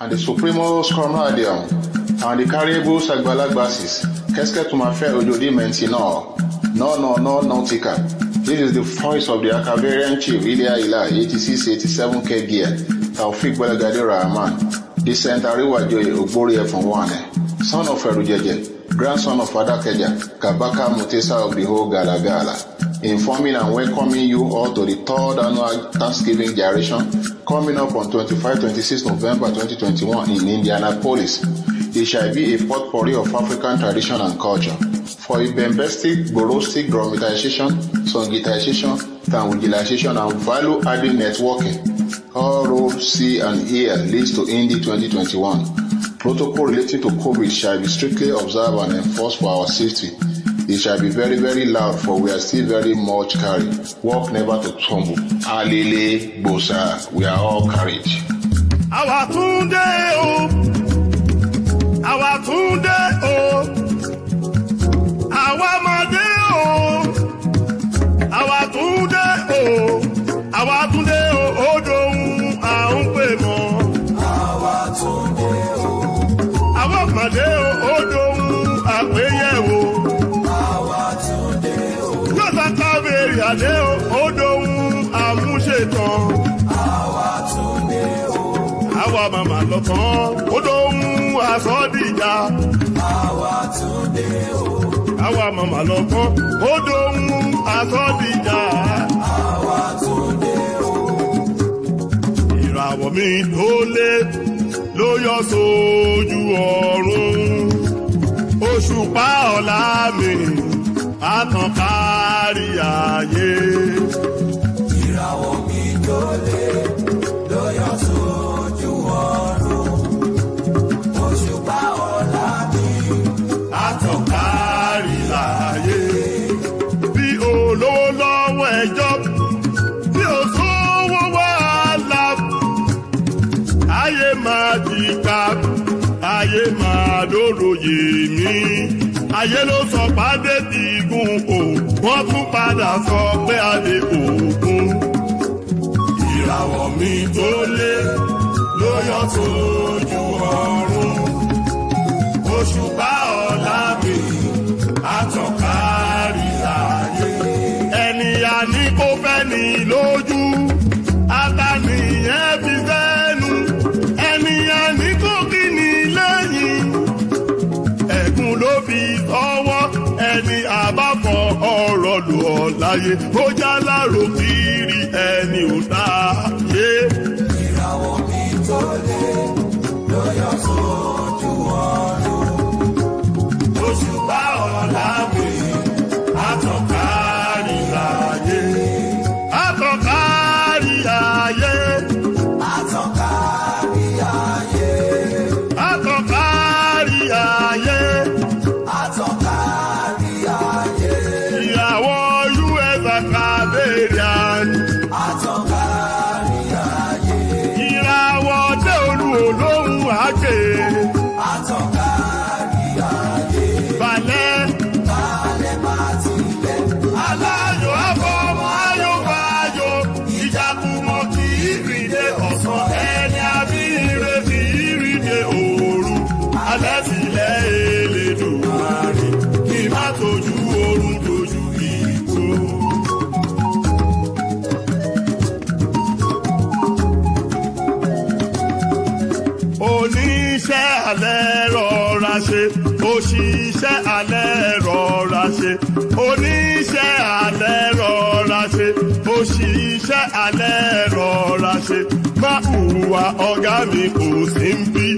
and the Supremos Comradium, and the Caribous Agbalagbasis, m'as fait aujourd'hui maintenant? No, no, no, Nautica. This is the voice of the Akavarian chief, Ilya Ila, 8687 KBN, Taufik Balagade Rahman, Descent Ariwa Joye Ogbori F1, son of Erujeje, grandson of Adakeja, Kabaka Mutesa of the whole Galagala, informing and welcoming you all to the third annual Thanksgiving generation coming up on 25-26 November 2021 in Indianapolis. It shall be a potpourri of African tradition and culture. For a bombastic, borostic dramatization, songitization, tangulization, and value-adding networking, all roads see and hear leads to Indie 2021. Protocol relating to COVID shall be strictly observed and enforced for our safety. It shall be very, very loud, for we are still very much carried. Walk never to tumble. Alele, Bosa, we are all carried. àwa tún dé o àwa tún dé o àwa máa dé o àwa tún dé o àwa tún dé àwa màmá lọ tán ó dóhun àsọdìjà. àwa tún dé o. àwa màmá lọ tán ó dóhun àsọdìjà. àwa tún o. ìràwọ̀ mi tó lé ló yọ sójú ọ̀run òṣùpá ọ̀la mi àtàn kárí ayé. ìràwọ̀ jìkà ayé máa lóròyè mi. Ayé ló sọ pàdé ti gun o wọ́n tún padà sọ pé adé òògùn ìràwọ̀ mi tó lé ló yọ sójú ọ̀run láyé ó já kiri òṣìṣẹ́ alẹ́ rọra ṣe. Oníṣẹ́ alẹ́ rọra ṣe. Òṣìṣẹ́ alẹ́ rọra ṣe. Má hùwà ọ̀gá mi kò sí ń bí.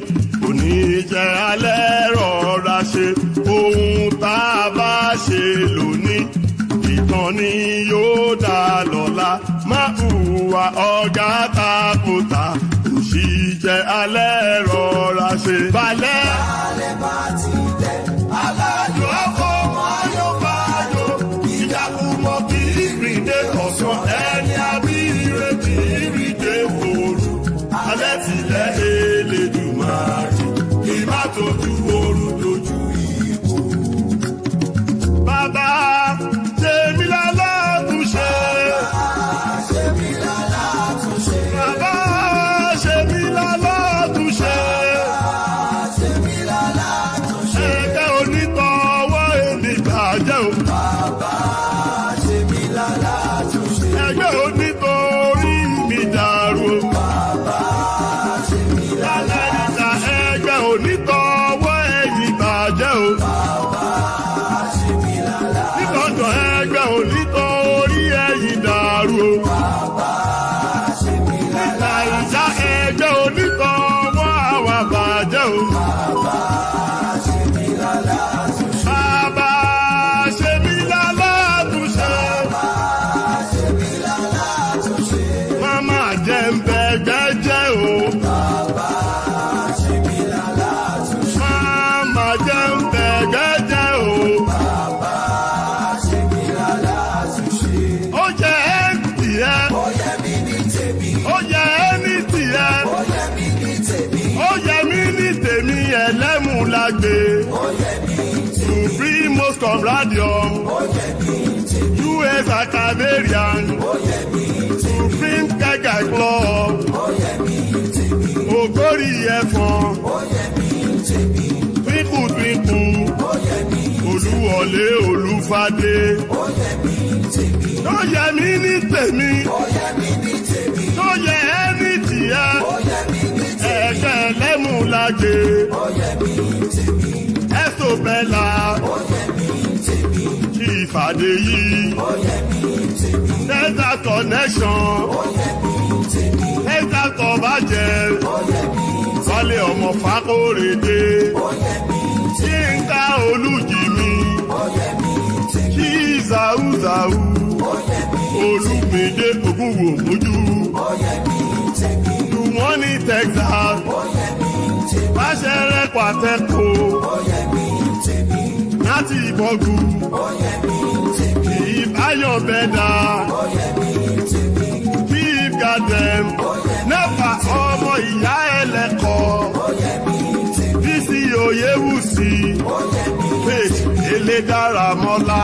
Oníṣẹ́ alẹ́ rọra ṣe. Ohun tá a bá ṣe lónìí ìtàn ni yóò dá lọ́la. Má hùwà ọ̀gá takòtà òṣìṣẹ́ alẹ́ rọra ṣe. balẹ̀. balẹ̀ Comradium. US Academerian. Supreme Kẹ̀kẹ́ Club. Ògórí ẹ̀fọn. Twinkle twinkle. Olúwọlé Olúfadé. Tó yẹ mí ní tèmi. Tó yẹ ẹ́ ní tìẹ́. Ẹ̀kẹ́ lẹ́mú lágbe. Ẹ̀sọ́ bẹ́là ìpàdé yìí. ó yẹ mí tèmi. delta connection. ó yẹ mí tèmi. delta kan bàjẹ́. ó yẹ mí tèmi. wálé ọmọ Fákóredé. ó yẹ mí tèmi. Yínká Olújìmí. ó yẹ mí tèmi. kí zàúzàú. ó yẹ mí tèmi. Olúmídé Ògúnwò Mójú. ó yẹ mí tèmi. Dùwọ́n ní Texas. ó yẹ mí tèmi. Báṣẹ́rẹ́ pàtẹ́kọ̀. ó yẹ mí tèmi. Láti ìbọ̀gù. Ìbáyọ̀ bẹ̀dà. Bíi Gàdẹ̀m. Nẹ́pà ọmọ ìyá ẹlẹ́kọ̀ọ́. Bísí Oyèwùsì. Faith Elédára Mọ́lá.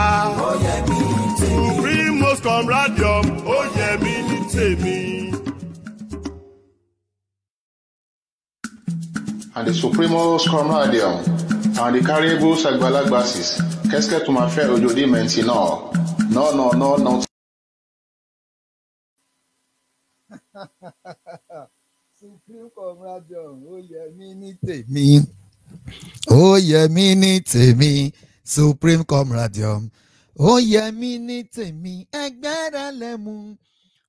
Supremos Comradium. Ó yẹ mí ní tèmi. and the Supremos Comradium and the Caribous Agbalagbasis. Qu'est-ce que tu m'as fait aujourd'hui maintenant? Non, non, non, non. supreme comradium ó yẹ mí ní tèmi ó yẹ mí ní tèmi supreme comradium ó yẹ mí ní tèmi ẹgbẹ́ rẹ lẹ́mu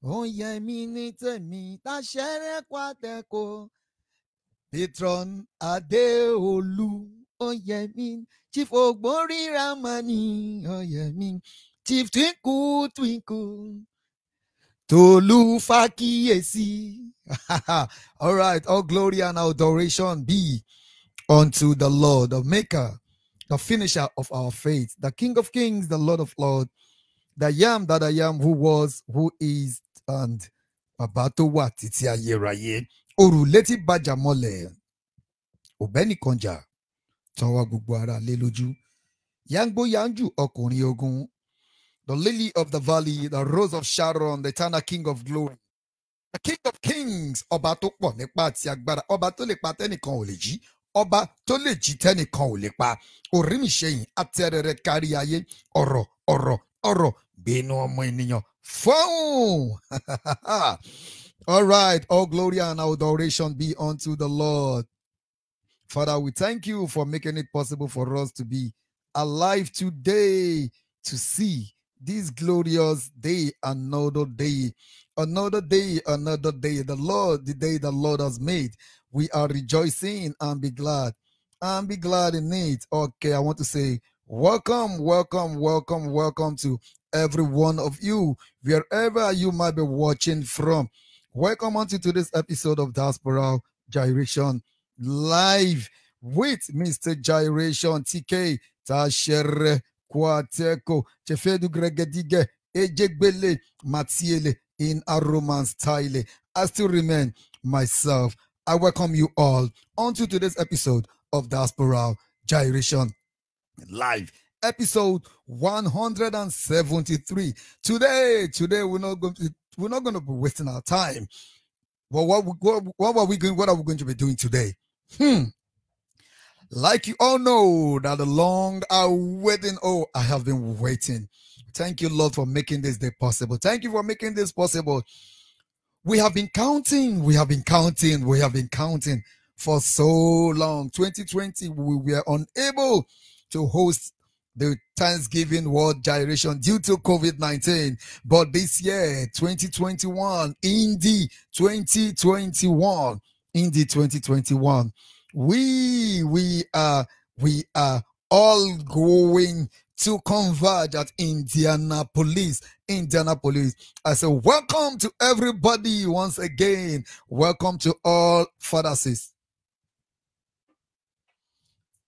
ó yẹ mí ní tèmi táṣẹ́rẹ́ pàtẹ́kọ̀ patron adéolú ó yẹ mí chief ògbórí ramani ó yẹ mí chief twinkle twinkle tolu Faki fakiyesi. all right, all glory and adoration be unto the Lord, the Maker, the finisher of our faith, the King of Kings, the Lord of Lords, the Yam that I am, who was, who is, and Babato wa títí ayérayé. Òrùlé tí bàjà mọ́lẹ̀, òbẹ́ni kànjà, tọwọ́ gbogbo ara lé lójú. Yangbo Yanju ọkùnrin ogun, the lily of the valley, the rose of Sharon, the eternal King of glory. The King of Kings, ọba tó pọ̀ nípa àti agbára, ọba tó lè pa tẹ́nìkan ò lè jí, ọba tó lè jí tẹ́nìkan ò lè pa. Àtẹ̀rẹ̀rẹ̀ kárí ayé, ọ̀rọ̀ ọ̀rọ̀ ọ̀rọ̀ gbénu ọmọ ènìyàn fọ́hùn. All right, all glory and adoration be unto the Lord. Father, we thank you for making it possible for us to be alive today to see this glorious day, another day, another day, another day. The Lord, the day the Lord has made. We are rejoicing and be glad and be glad in it. Okay, I want to say welcome, welcome, welcome, welcome to every one of you, wherever you might be watching from. Welcome onto today's episode of Diaspora Gyration Live with Mr. Gyration TK Tashere Kwateko Chefedu Gregedige Ejegbele Matiele in a Roman style. I still remain myself. I welcome you all onto today's episode of Diaspora Gyration Live. Episode 173. Today, today we're not going to we're not going to be wasting our time. Well, what, what, what are we going? What are we going to be doing today? Hmm. Like you all know that the long awaiting, oh, I have been waiting. Thank you, Lord, for making this day possible. Thank you for making this possible. We have been counting, we have been counting, we have been counting for so long. 2020, we were unable to host the Thanksgiving World Gyration due to COVID 19. But this year, 2021, Indy 2021, Indy 2021, we we are we are all going to converge at Indianapolis. Indianapolis. I say, welcome to everybody once again. Welcome to all fathers.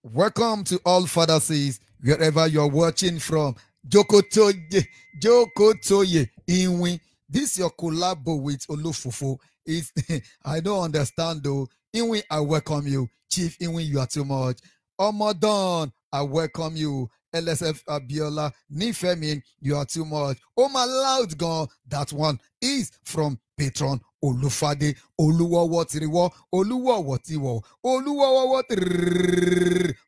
Welcome to all fathers wherever you're watching from. Jokotoye, Jokotoye, Inwi. This your collabo with Olufufo. Is I don't understand though. Inwi, I welcome you. Chief Inwi, you are too much. Omadon, I welcome you. LSF Abiola, Nifemi, you are too much. Oh my loud gun, that one is from Patron Olufade Oluwawo Tiriwo Oluwawo Tiwo Oluwawo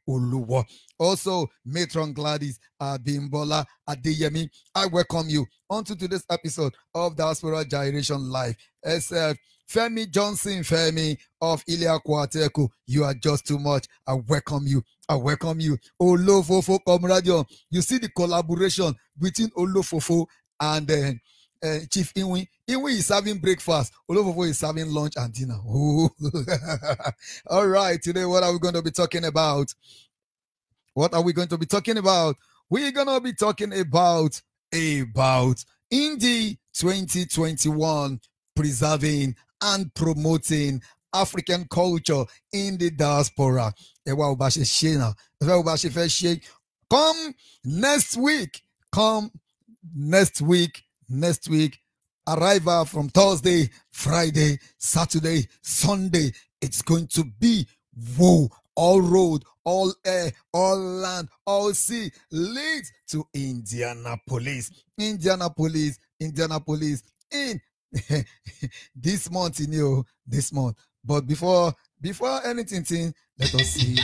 Oluwa. Also, Matron Gladys Abimbola Adeyemi, I welcome you onto today's episode of Diaspora Gyration Live. SF Femi Johnson Femi of Ilya Kwateku, you are just too much. I welcome you. I welcome you. Olofofo Comradio. You see the collaboration between Olofofo and uh, uh, Chief Inwi. Inwi is serving breakfast. Olofofo is serving lunch and dinner. All right. Today, what are we going to be talking about? What are we going to be talking about? We're going to be talking about about Indy 2021 preserving and promoting African culture in the diaspora. Come next week. Come next week. Next week. Arrival from Thursday, Friday, Saturday, Sunday. It's going to be whoa. All road, all air, all land, all sea leads to Indianapolis. Indianapolis, Indianapolis in this month you this month but before before anything thing, let us see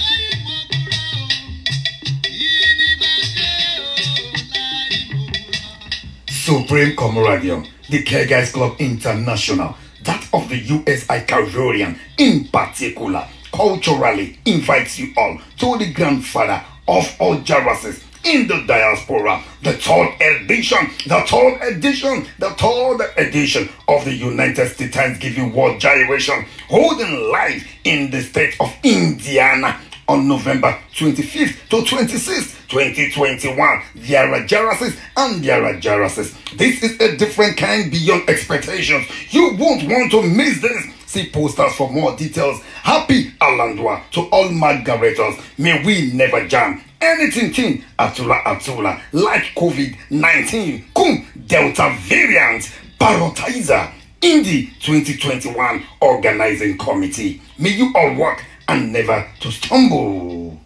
Supreme Comradium, the Kegites Club International, that of the US Archaivarian in particular, culturally invites you all to the grandfather of all Jarases in the diaspora. The third edition, the third edition, the third edition of the United States Thanksgiving World Gyration, holding live in the state of Indiana on November 25th to 26th, 2021. There are Jarases and there are Jarases. This is a different kind beyond expectations. You won't want to miss this. See posters for more details. Happy Alandua to all Margaretors. May we never jam anything thing atula atula like covid-19 cum delta variant parotizer Indy 2021 organizing committee may you all work and never to stumble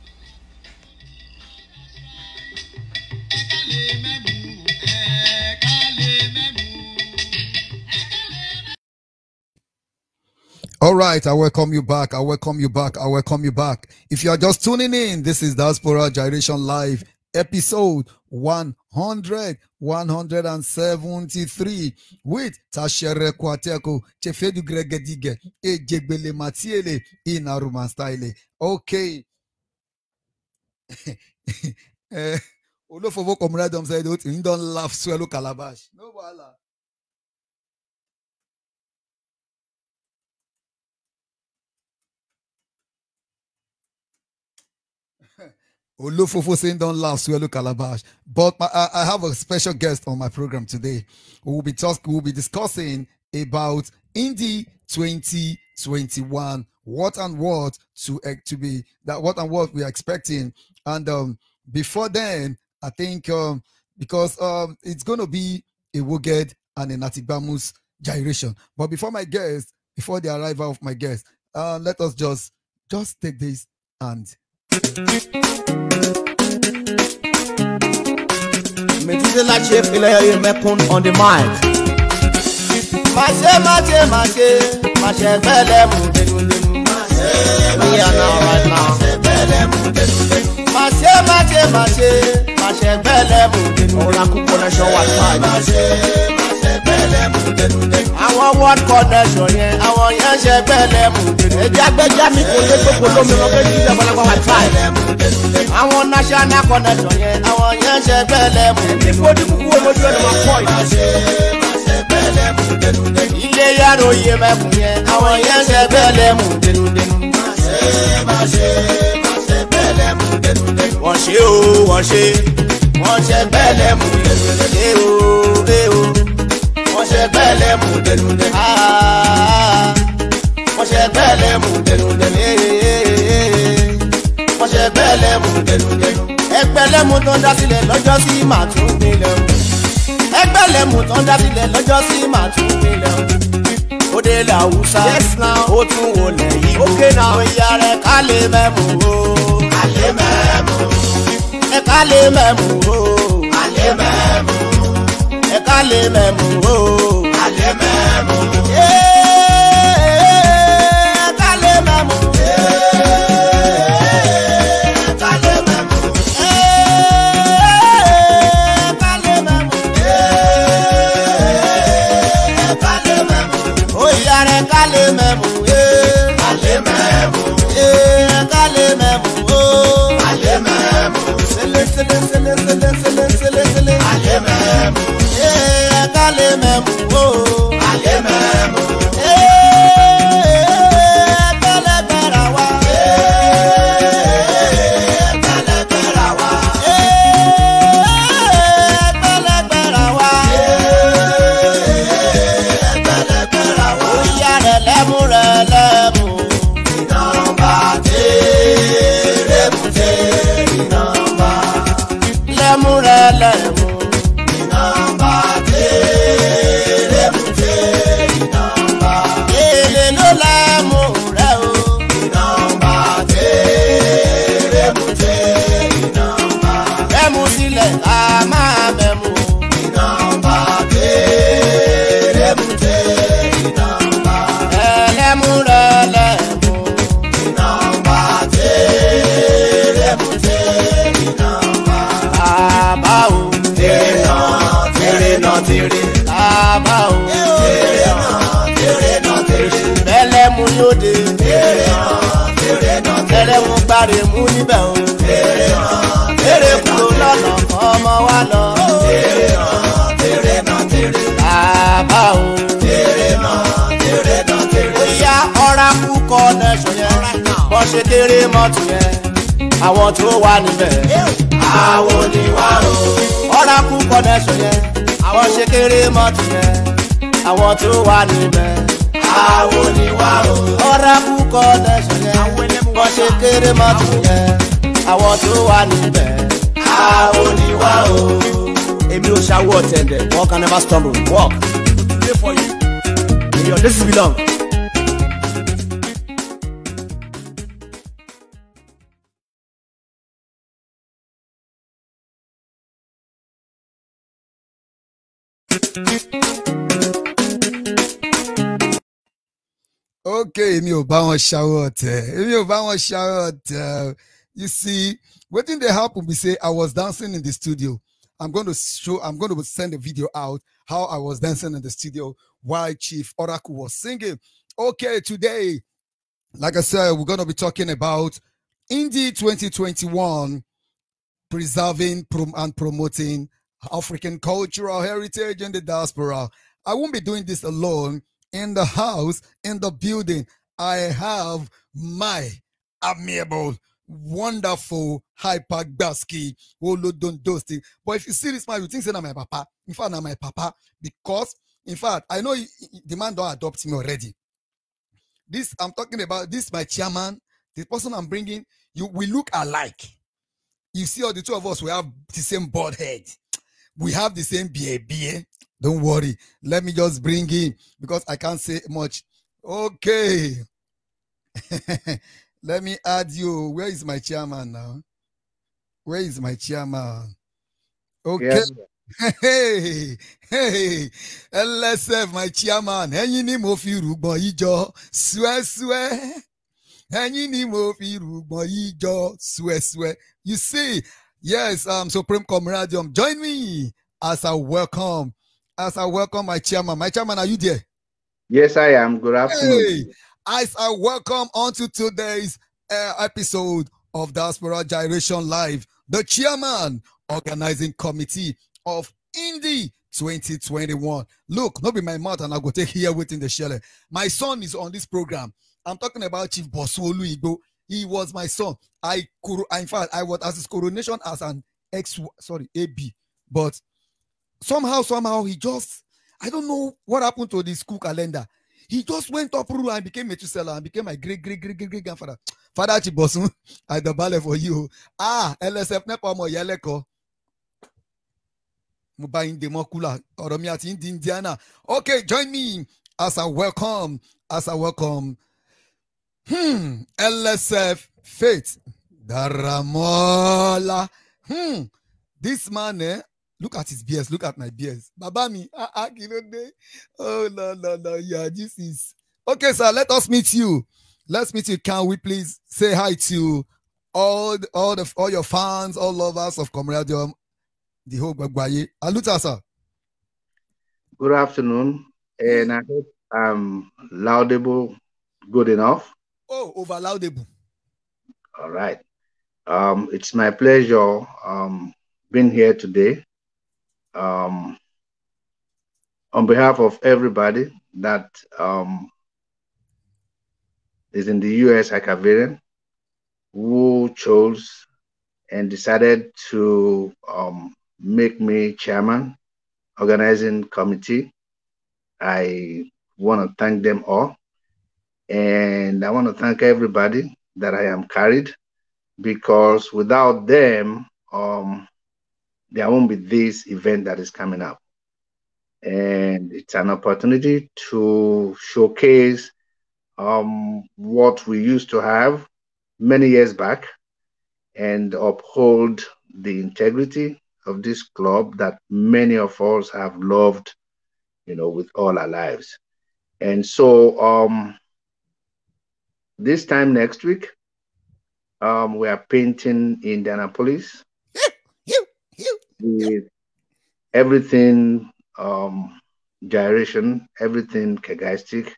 All right, I welcome you back. I welcome you back. I welcome you back. If you are just tuning in, this is Diaspora Gyration Live, episode 100, 173 with Tashere Kwateko, Chefedu Gregedige, Ejegbele Matiele, Inaruman Style. Okay. Eh, Olofofo comrade them said, "You don't laugh, swallow calabash." No bala. Olufofo saying don't laugh, swallow calabash. But I, I have a special guest on my program today. We will be talking, we'll be discussing about Indy 2021. What and what to eh, to be that what and what we are expecting. And um before then, I think um because um it's gonna be a Woged and a Natibamus gyration. But before my guest, before the arrival of my guest, uh, let us just just take this and Methuselah Chief Ilayi Mekun on the mic. Màṣe màṣe màṣe màṣe gbẹ́lẹ̀ mú dénúdénú. We are now right now. Má ṣe má ṣe má ṣe má ṣe gbẹ́lẹ̀ mú dénú. Oracle connection wà fáyé. Àwọn world connection yẹn, àwọn yẹn ṣe gbẹ́lẹ̀ mú dénú. Èdè agbẹ́jà mi kò lé gbogbo lómi wọn fẹ́ jí ìjọba wà fáyé. Àwọn national connection yẹn, àwọn yẹn ṣe gbẹ́lẹ̀ mú dénú. Ìfowópamọ́ kúkú olójú ẹni máa pọ̀ yìí. Ilé yàrá oyè mẹ́kùn yẹn, àwọn yẹn ṣe gbẹ́lẹ̀ mú wọ́n ṣe o wọ́n ṣe wọ́n ṣe gbẹ́lẹ̀ mú dénúdé o ṣe gbẹ́lẹ̀ mú dénúdé aa wọ́n ṣe gbẹ́lẹ̀ mú dénúdé wọ́n ṣe gbẹ́lẹ̀ mú dénúdé ẹgbẹ́lẹ́mú tó ń dá sílẹ̀ lọ́jọ́ sí màtún nílẹ̀ o ẹgbẹ́lẹ́mú tó ń dá sílẹ̀ lọ́jọ́ sí màtún nílẹ̀ o dé làwùsá ó tún wọlé yìí ó ìyá rẹ̀ ká lè mẹ́mú o. Alẹ́ mẹ́mú. ẹ̀ka lè mẹ́mú o. alẹ́ mẹ́mú. ẹ̀ka lè mẹ́mú o. alẹ́ mú níbẹ̀ o. tèrè náà tèrè kúrò lọ́nà ọmọ wa lọ. tèrè náà tèrè náà tèrè. bàbá o. tèrè náà tèrè náà tèrè. bóyá ọ̀rá kú kọ́ nẹ́sọ̀ yẹn. bọ́ ṣe kéré mọ́tò yẹn. àwọn tó wà níbẹ̀. àwọn ni wá o. ọ̀rá kú kọ́ nẹ́sọ̀ yẹn. àwọn ṣe kéré mọ́tò yẹn. àwọn tó wà níbẹ̀. àwọn ni wá o. ọ̀rá kú kọ́ nẹ́sọ̀ yẹn. Bọ́ ṣe kéré mọ́tò yẹn. àwọn tó wà níbẹ̀. àwọn ni wá o. èmi ò ṣàwọ̀ ọ̀tẹ̀ndẹ̀ work can never stumble work. You. Your days belong. Okay èmi ò bá wọn ṣàwọ ọtẹ you see wetin dey happen be say i was dancing in the studio i'm going to show i'm going to send a video out how i was dancing in the studio while chief oracle was singing okay today like i said we're going to be talking about Indy 2021 preserving and promoting African cultural heritage in the diaspora. I won't be doing this alone. In the house, in the building, I have my amiable, wonderful hyper gasky Olodondosti. But if you see this man, you think say na my papa. In fact, na my papa. Because, in fact, I know he- he- the man don't adopt me already. This I'm talking about. This my chairman. The person I'm bringing, you we look alike you see all the two of us we have the same bald head we have the same beer beer don't worry. Let me just bring in because i can't say much. Okay. Let me add you. Where is my chairman now? Where is my chairman? Okay. Hey hey. Lsf my chairman. Ẹyin ni mo fi rúgbọn yìí jọ suẹsuẹ ẹ̀yin ni mo fi rùgbọ̀n yìí jọ suẹ̀suẹ̀. You see, yes, um, Supreme Comradium, join me as I welcome, as I welcome my chairman. My chairman, are you there? Yes, I am. Good afternoon. Hey, as I welcome onto today's uh, episode of Diaspora Gyration Live, the chairman, organizing committee of Indy 2021. Look, not be my mouth, and I go take here within the shell. My son is on this program. I'm talking about Chief Bosolu Igbo. He was my son. I could, in fact, I was as his coronation as an ex, sorry, AB, but somehow, somehow, he just, I don't know what happened to the school calendar. He just went up rule and became Methuselah and became my great, great, great, great, great grandfather. Father Chibosun, I double for you. Ah, LSF nepa mo yeleko. Kúlà ọ̀rọ̀ mi Indiana. Okay, join me as I welcome, as I welcome hmm, LSF Faith Daramola. Hmm, this man, eh, look at his beers, look at my beers. Baba mi, ah, ah, kí ló dé? Oh, no, no, no, yeah, this is. Okay, sir, let us meet you. Let's meet you. Can we please say hi to all the, all the all your fans, all lovers of Comradium, the whole Gbagbaye. Aluta, sir. Good afternoon, and I hope I'm laudable good enough. Oh, over laudable. All right. Um, it's my pleasure um, being here today. Um, on behalf of everybody that um, is in the US Archaivarian who chose and decided to um, make me chairman, organizing committee. I want to thank them all. And I want to thank everybody that I am carried because without them, um, there won't be this event that is coming up. And it's an opportunity to showcase um, what we used to have many years back and uphold the integrity of this club that many of us have loved, you know, with all our lives. And so um, this time next week, um, we are painting Indianapolis with everything um, gyration, everything kegaistic,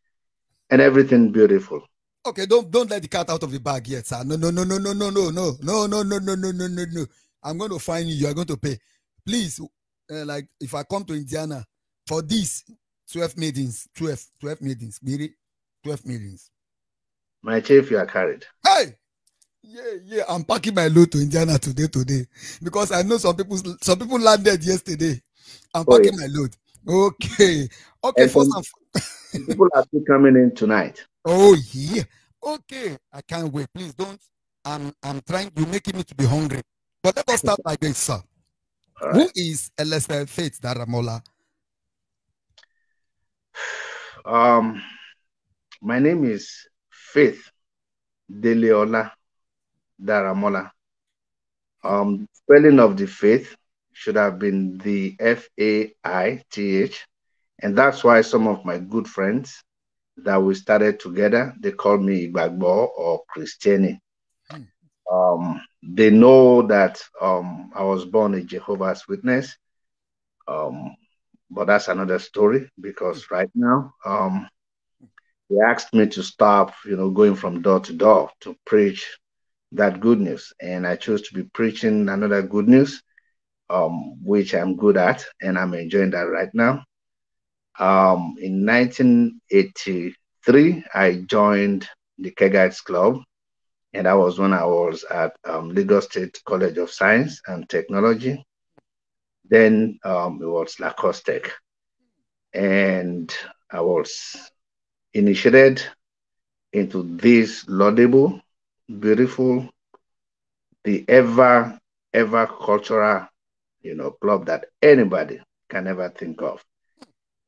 and everything beautiful. Okay, don't don't let the cat out of the bag yet, sir. No, no, no, no, no, no, no, no, no, no, no, no, no, no, no, no. I'm going to find you. You are going to pay. Please, uh, like if I come to Indiana for this 12 meetings, 12, 12 meetings, really, 12 meetings. My chief, you are carried. Hey, yeah, yeah. I'm packing my load to Indiana today, today, because I know some people, some people landed yesterday. I'm Oh, packing my load. Okay, okay. And First some- People are still coming in tonight. Oh yeah. Okay. I can't wait. Please don't. I'm I'm trying you're making me to be hungry. But let us start like this, sir. All Who right. is LSL Faith Daramola? Um, my name is Faith Deleola Daramola. Um, spelling of the faith should have been the F A I T H, and that's why some of my good friends that we started together they call me Igbagbo or Christiani. Hmm. Um, they know that um, I was born a Jehovah's Witness. Um, but that's another story because right now um, they asked me to stop, you know, going from door to door to preach that good news, and I chose to be preaching another good news, um, which I'm good at, and I'm enjoying that right now. Um, in 1983, I joined the Kegites Club, and that was when I was at um, Lagos State College of Science and Technology. Then um, it was Lacoste Tech and I was initiated into this laudable, beautiful, the ever, ever cultural, you know, club that anybody can ever think of.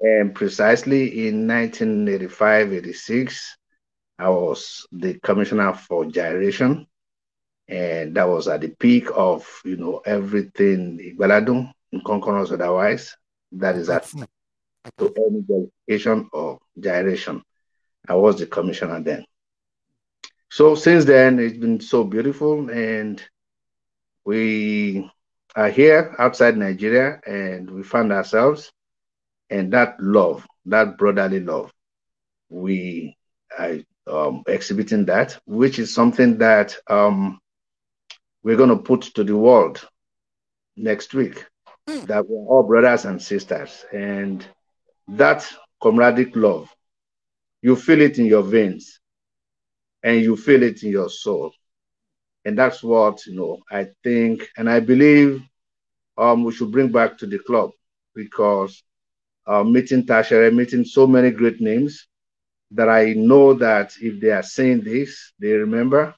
And precisely in 1985 86, I was the commissioner for gyration. And that was at the peak of, you know, everything Igbaladun, in concurrence otherwise. That is at to any verification or gyration. I was the commissioner then. So since then, it's been so beautiful, and we are here outside Nigeria, and we found ourselves, and that love, that brotherly love, we are um, exhibiting that, which is something that um, we're going to put to the world next week. That we're all brothers and sisters, and that comradic love, you feel it in your veins, and you feel it in your soul, and that's what you know. I think, and I believe, um, we should bring back to the club because uh, meeting Tashere, meeting so many great names that I know that if they are saying this, they remember.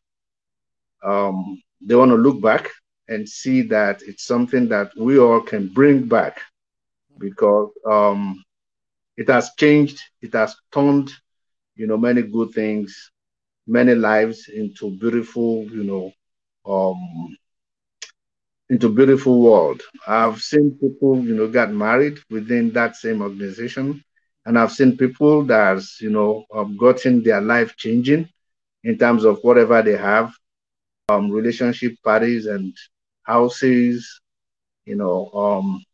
Um, they want to look back and see that it's something that we all can bring back because um, it has changed, it has turned, you know, many good things, many lives into beautiful, you know, um, into beautiful world. I've seen people, you know, get married within that same organization, and I've seen people that's, you know, um, gotten their life changing in terms of whatever they have, um, relationship parties and houses, you know, um,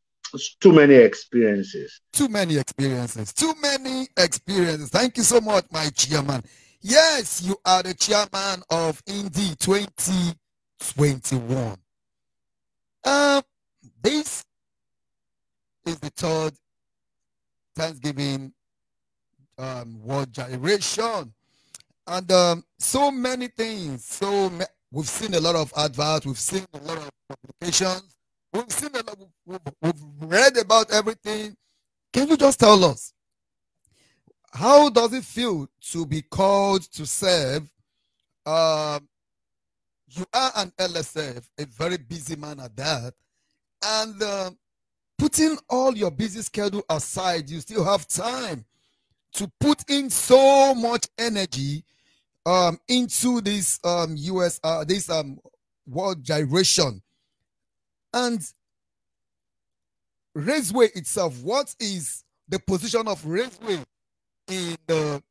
too many experiences. Too many experiences. Too many experiences. Thank you so much, my chairman. Yes, you are the chairman of Indy 2021. Uh, this is the third Thanksgiving um, World Gyration. And um, so many things. So we've seen a lot of adverts, we've seen a lot of publications, we've seen a lot, we've, we've read about everything. Can you just tell us how does it feel to be called to serve? Um, you are an LSF, a very busy man at that, and uh, putting all your busy schedule aside, you still have time to put in so much energy um, into this um, US uh, this um, world gyration and Raceway itself. What is the position of Raceway in the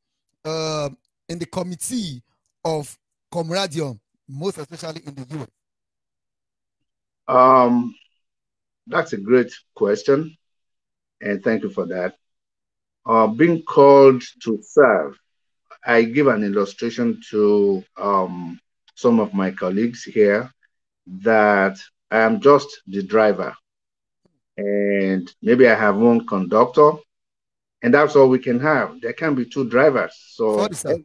uh, in the committee of Comradium, most especially in the US? Um, that's a great question, and thank you for that. Uh, being called to serve, I give an illustration to um, some of my colleagues here that I am just the driver, and maybe I have one conductor, and that's all we can have. There can be two drivers. So, Sorry, sir.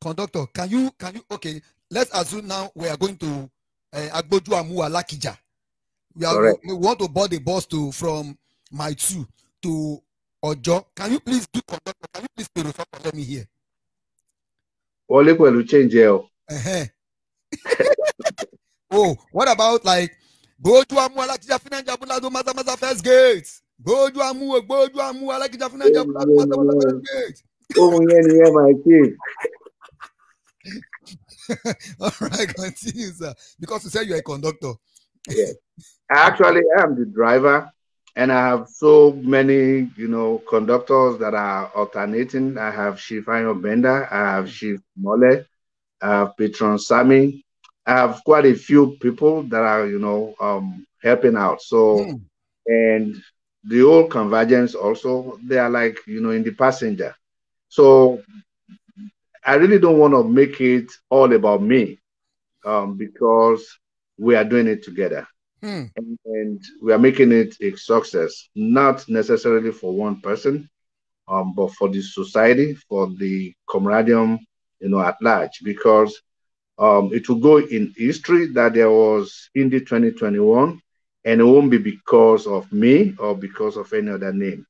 Conductor, can you can you okay? Let's assume now we are going to uh, Agboju Amu Alakija. We are Correct. we want to board the bus to from my two to Ojo. Can you please do conductor? Can you please pay the for let me hear? Wọlé pẹ̀lú change ẹ o. Uh-huh. oh, what about like Gboju Amu Alakija Finanja Bulado Maza Maza first gate? Gboju Amu Gboju Amu Alakija Finanja Bulado Maza Maza first gate. Ohun yẹn nìyẹn my chief. All right, continue, sir. Because you said you're a conductor. Yes. Actually, I am the driver, and I have so many, you know, conductors that are alternating. I have Chief Ayo Bender, I have Chief Mole, I have Patron Sami. I have quite a few people that are, you know, um, helping out. So, Hmm. and the whole convergence also, they are like, you know, in the passenger. So, I really don't want to make it all about me um, because we are doing it together Hmm. and, and we are making it a success, not necessarily for one person, um, but for the society, for the comradium, you know, at large, because um, it will go in history that there was in the 2021, and it won't be because of me or because of any other name.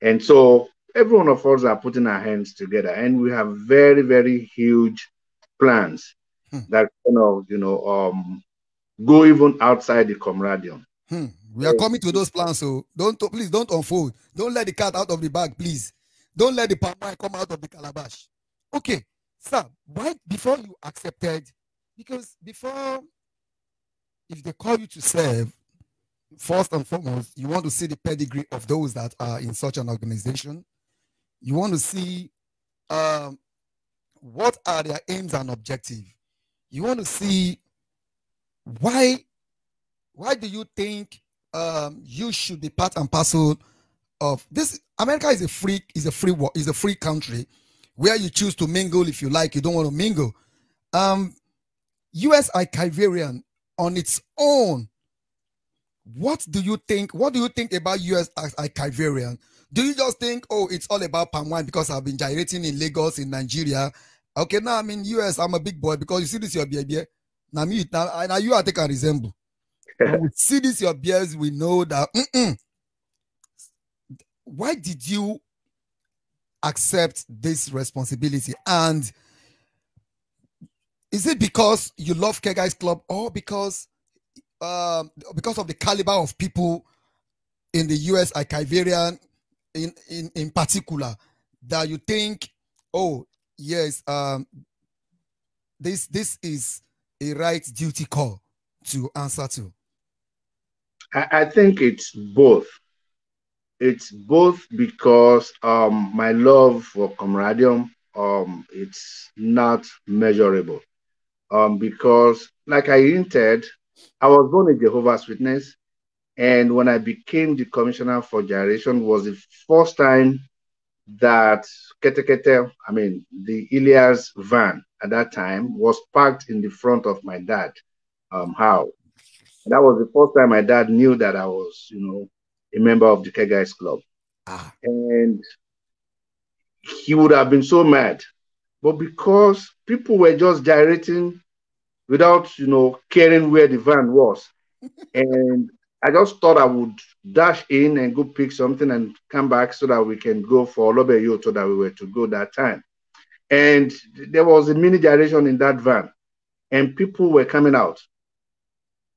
And so every one of us are putting our hands together, and we have very, very huge plans Hmm. that you know, you know, um, go even outside the comradium. Hmm. We are coming to those plans, so don't please don't unfold. Don't let the cat out of the bag, please. Don't let the palm come out of the calabash. Okay, sir. Why before you accepted? Because before, if they call you to serve, first and foremost, you want to see the pedigree of those that are in such an organization. You want to see um, what are their aims and objectives. you want to see why why do you think um, you should be part and parcel of this america is a free is a free is a free country where you choose to mingle if you like you don't want to mingle um us Archaivarian on its own what do you think what do you think about us as a Archaivarian do you just think oh it's all about palm wine because i've been gyrating in lagos in nigeria? Okay now i'm in us i'm a big boy because you see this your baby now me now, now you are taking resemble. We see this your beers we know that mm-mm, why did you accept this responsibility? And is it because you love Kegites Club or because um, because of the caliber of people in the US Archaivarian in, in in particular that you think oh yes um, this this is a right duty call to answer to I, I think it's both it's both because um, my love for Comradium um, it's not measurable. Um, because, like I hinted, I was born a Jehovah's Witness, and when I became the commissioner for gyration, was the first time that Kete Kete, I mean the Ilias van at that time, was parked in the front of my dad. Um, how? that was the first time my dad knew that I was, you know, a member of the Kegites Club. ah And he would have been so mad. But because people were just gyrating without, you know, caring where the van was. and I just thought I would dash in and go pick something and come back so that we can go for Lobe Yoto that we were to go that time. And there was a mini gyration in that van, and people were coming out.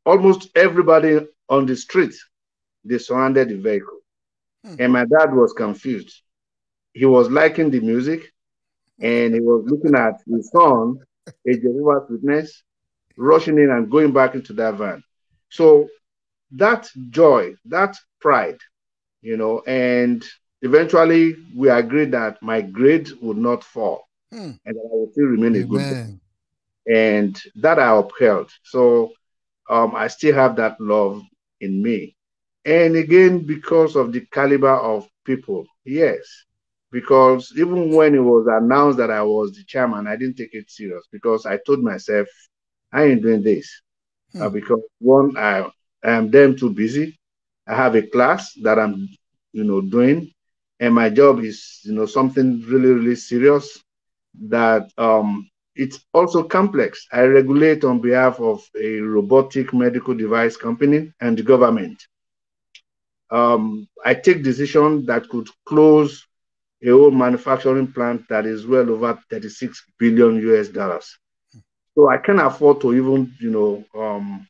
Almost everybody on the street they surrounded the vehicle. Hmm. And my dad was confused. He was liking the music and he was looking at his son, a Jehovah's Witness, rushing in and going back into that van. So that joy, that pride, you know, and eventually we agreed that my grade would not fall Hmm. and that I would still remain a good boy and that I upheld. So um, I still have that love in me. And again, because of the caliber of people, yes. Because even when it was announced that I was the chairman, I didn't take it serious because I told myself, I ain't doing this. Uh, because one, I, I am damn too busy. I have a class that I'm, you know, doing, and my job is, you know, something really, really serious that um, it's also complex. I regulate on behalf of a robotic medical device company and the government. Um, I take decisions that could close a whole manufacturing plant that is well over 36 billion US dollars. So I can't afford to even, you know, um,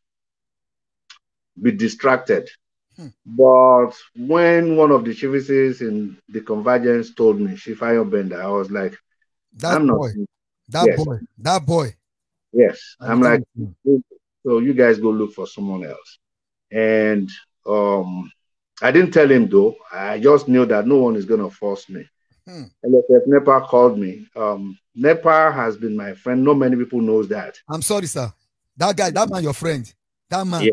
be distracted. Hmm. But when one of the chiefs in the convergence told me, Shifayo Bender, I was like, That I'm not boy, that Yes. boy, that boy. Yes, I I'm like, you. so you guys go look for someone else. And um, I didn't tell him though. I just knew that no one is gonna force me. Hmm. LFF NEPA called me. Um, NEPA has been my friend. Not many people knows that. I'm sorry, sir. That guy, that man, your friend. That man, Yeah.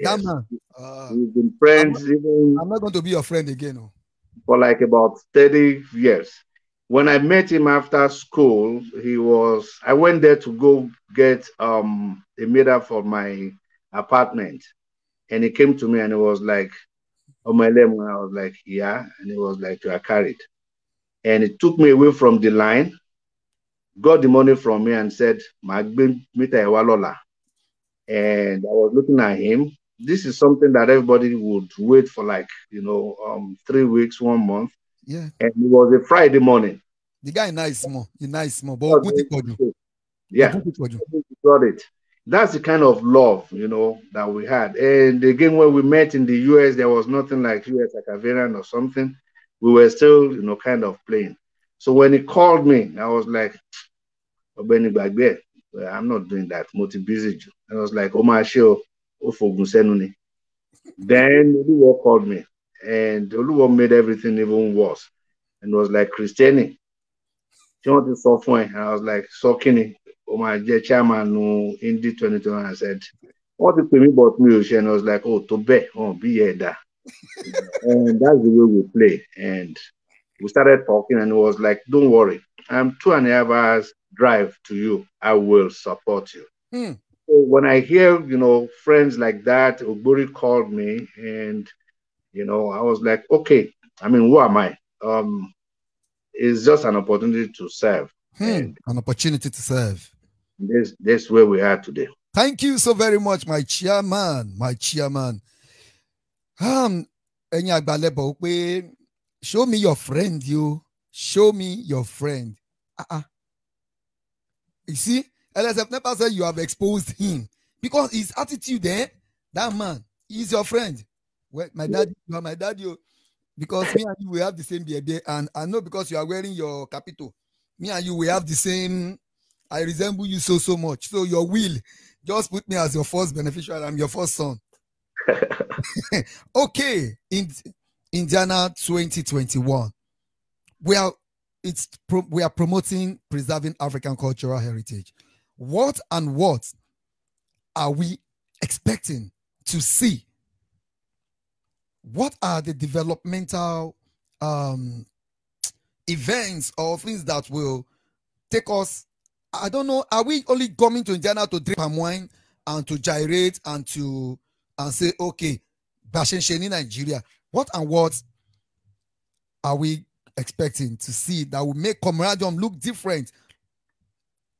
that Yes. man. Uh, We've been friends even I'm not going to be your friend again. Oh. for like about 30 years. When I met him after school, he was I went there to go get um a meter for my apartment. And he came to me and he was like, my lemon. I was like, Yeah. And he was like, You are carried. And he took me away from the line, got the money from me and said, Magbe meter Ewalola. And I was looking at him. This is something that everybody would wait for like, you know, um, three weeks, one month Yeah, and it was a Friday morning. the guy nice small. He nice small. But Ogun ti pọ̀ jù. Yeah, Ogun ti pọ̀ jù. we got it. That's the kind of love, you know, that we had. And again, when we met in the US, there was nothing like US like Archaivarian or something. We were still, you know, kind of playing. So when he called me, I was like, Ọ̀gbẹ́ni gbàgbé ẹ̀, well, I'm not doing that. Mo ti busy jù. I was like, oh my show, ó fògùn sẹ́nu ni. Then Oluwo called me, and Oluwo made everything even worse. And was like, Christiani, tí wọ́n ti sọ fún ẹ? And I was like, sọ kí ni? ó máa jẹ́ chairman nu Indy twenty twenty I said wọ́n ti pè mí but mi ò ṣe and I was like oh tó bẹ́ẹ̀ wọn bí yẹ ẹ̀dá and that's the way we play and we started talking and it was like don't worry I'm two and a half hours drive to you I will support you. Hmm. So when I hear you know friends like that Ogbori called me and you know I was like okay I mean who am I um it's just an opportunity to serve Hmm, An opportunity to serve. this this where we are today. Thank you so very much, my chairman, my chairman. Um, ẹ̀yin àgbàlẹ̀bọ̀ ó pé show me your friend you show me your friend. Uh-uh. You see, LSF never said you have exposed him because his attitude there, that man, he's your friend. Well, my dad, you are my daddy. oh. Because me and you, we have the same beard, and I know because you are wearing your capital, me and you, we have the same. I resemble you so so much. So your will, just put me as your first beneficiary. I'm your first son. okay, in Indiana 2021, we are it's pro, we are promoting preserving African cultural heritage. What and what are we expecting to see? What are the developmental um, events or things that will take us? I don't know. Are we only coming to Indiana to drink palm wine and to gyrate and to and say, okay, Bashensheni Nigeria? What and what are we expecting to see that will make Comradium look different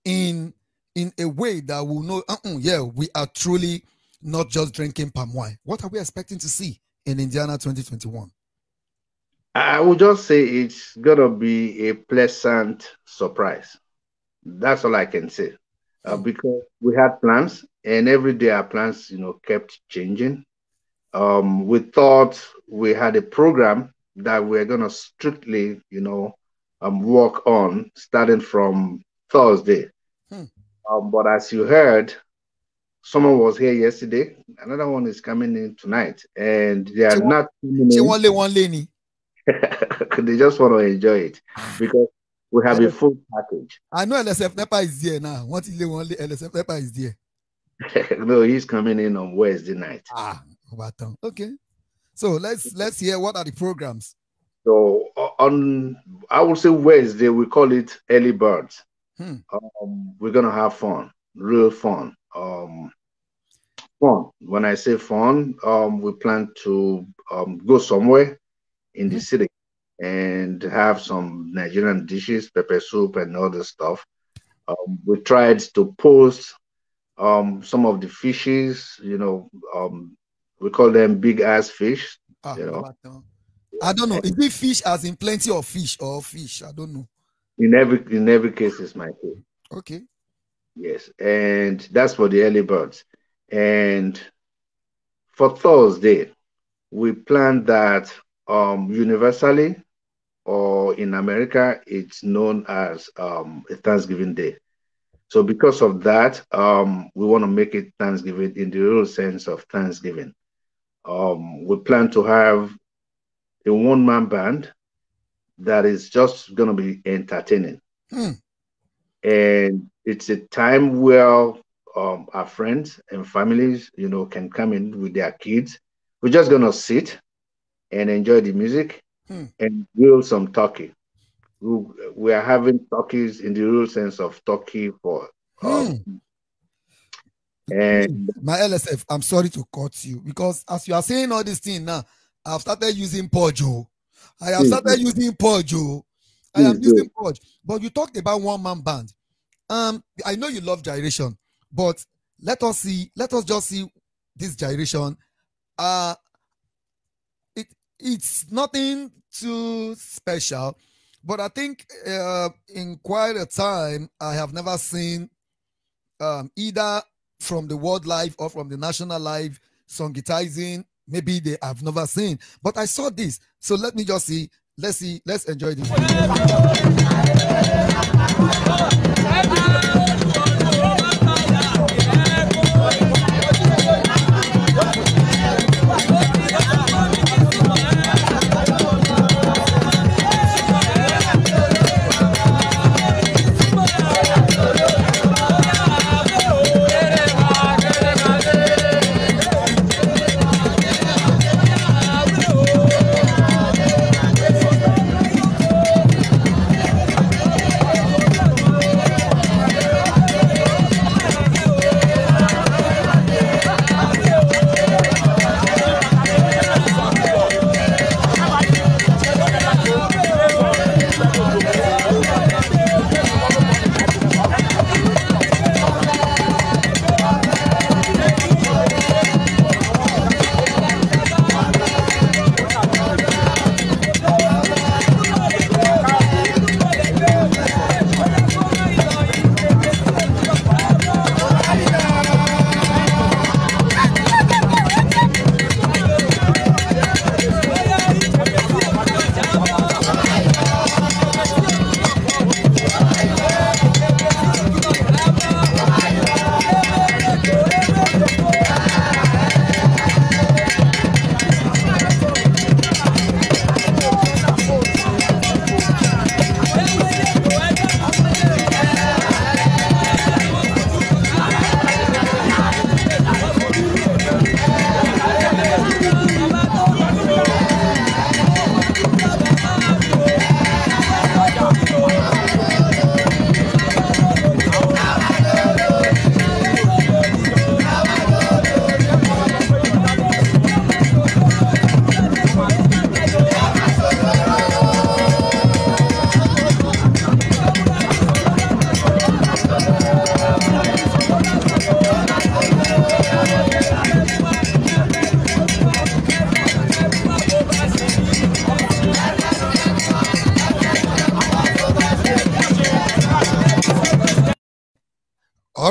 in in a way that will know, uh-uh, yeah, we are truly not just drinking palm wine. What are we expecting to see in Indiana 2021? I would just say it's gonna be a pleasant surprise. That's all I can say. Uh, because we had plans, and every day our plans, you know, kept changing. Um, we thought we had a program that we're gonna strictly, you know, um, work on starting from Thursday. Hmm. Um, but as you heard, someone was here yesterday. Another one is coming in tonight, and they are not coming Ṣé in. wọ́n lé wọ́n lé ni? they just want to enjoy it because we have a full package. I know LSF Nepa is there now. What is lé LSF Nepa is there. no, he's coming in on Wednesday night. Ah. Okay. So let's let's hear what are the programs. So on, I would say Wednesday we call it early birds. Hmm. Um, we're gonna have fun, real fun. Um, fun. When I say fun, um, we plan to um, go somewhere in the city and have some Nigerian dishes, pepper soup, and other stuff. Um, we tried to post um, some of the fishes. You know, um, we call them big ass fish. Ah, You know. I don't know. Is it fish as in plenty of fish or fish? I don't know. In every in every case, it's my case. Okay. Yes, and that's for the early birds. And for Thursday, we plan that um, universally or in America, it's known as um, a Thanksgiving Day. So because of that, um, we want to make it Thanksgiving in the real sense of Thanksgiving. Um, we plan to have a one-man band that is just going to be entertaining Hmm. and it's a time where um, our friends and families, you know, can come in with their kids. We're just gonna sit and enjoy the music Hmm. and grill some turkey. We, are having turkeys in the real sense of turkey for, um, and My LSF, I'm sorry to cut you because as you are saying all these things now, I've started using Pojo. I have Hmm. started using Pojo. I am using Podge. But you talked about one man band. Um, I know you love gyration, but let us see, let us just see this gyration. Uh it's nothing too special, but I think uh in quite a time I have never seen um either from the world live or from the national live songitizing maybe they have never seen. But i saw this. So let me just see. Let's see. Let's enjoy this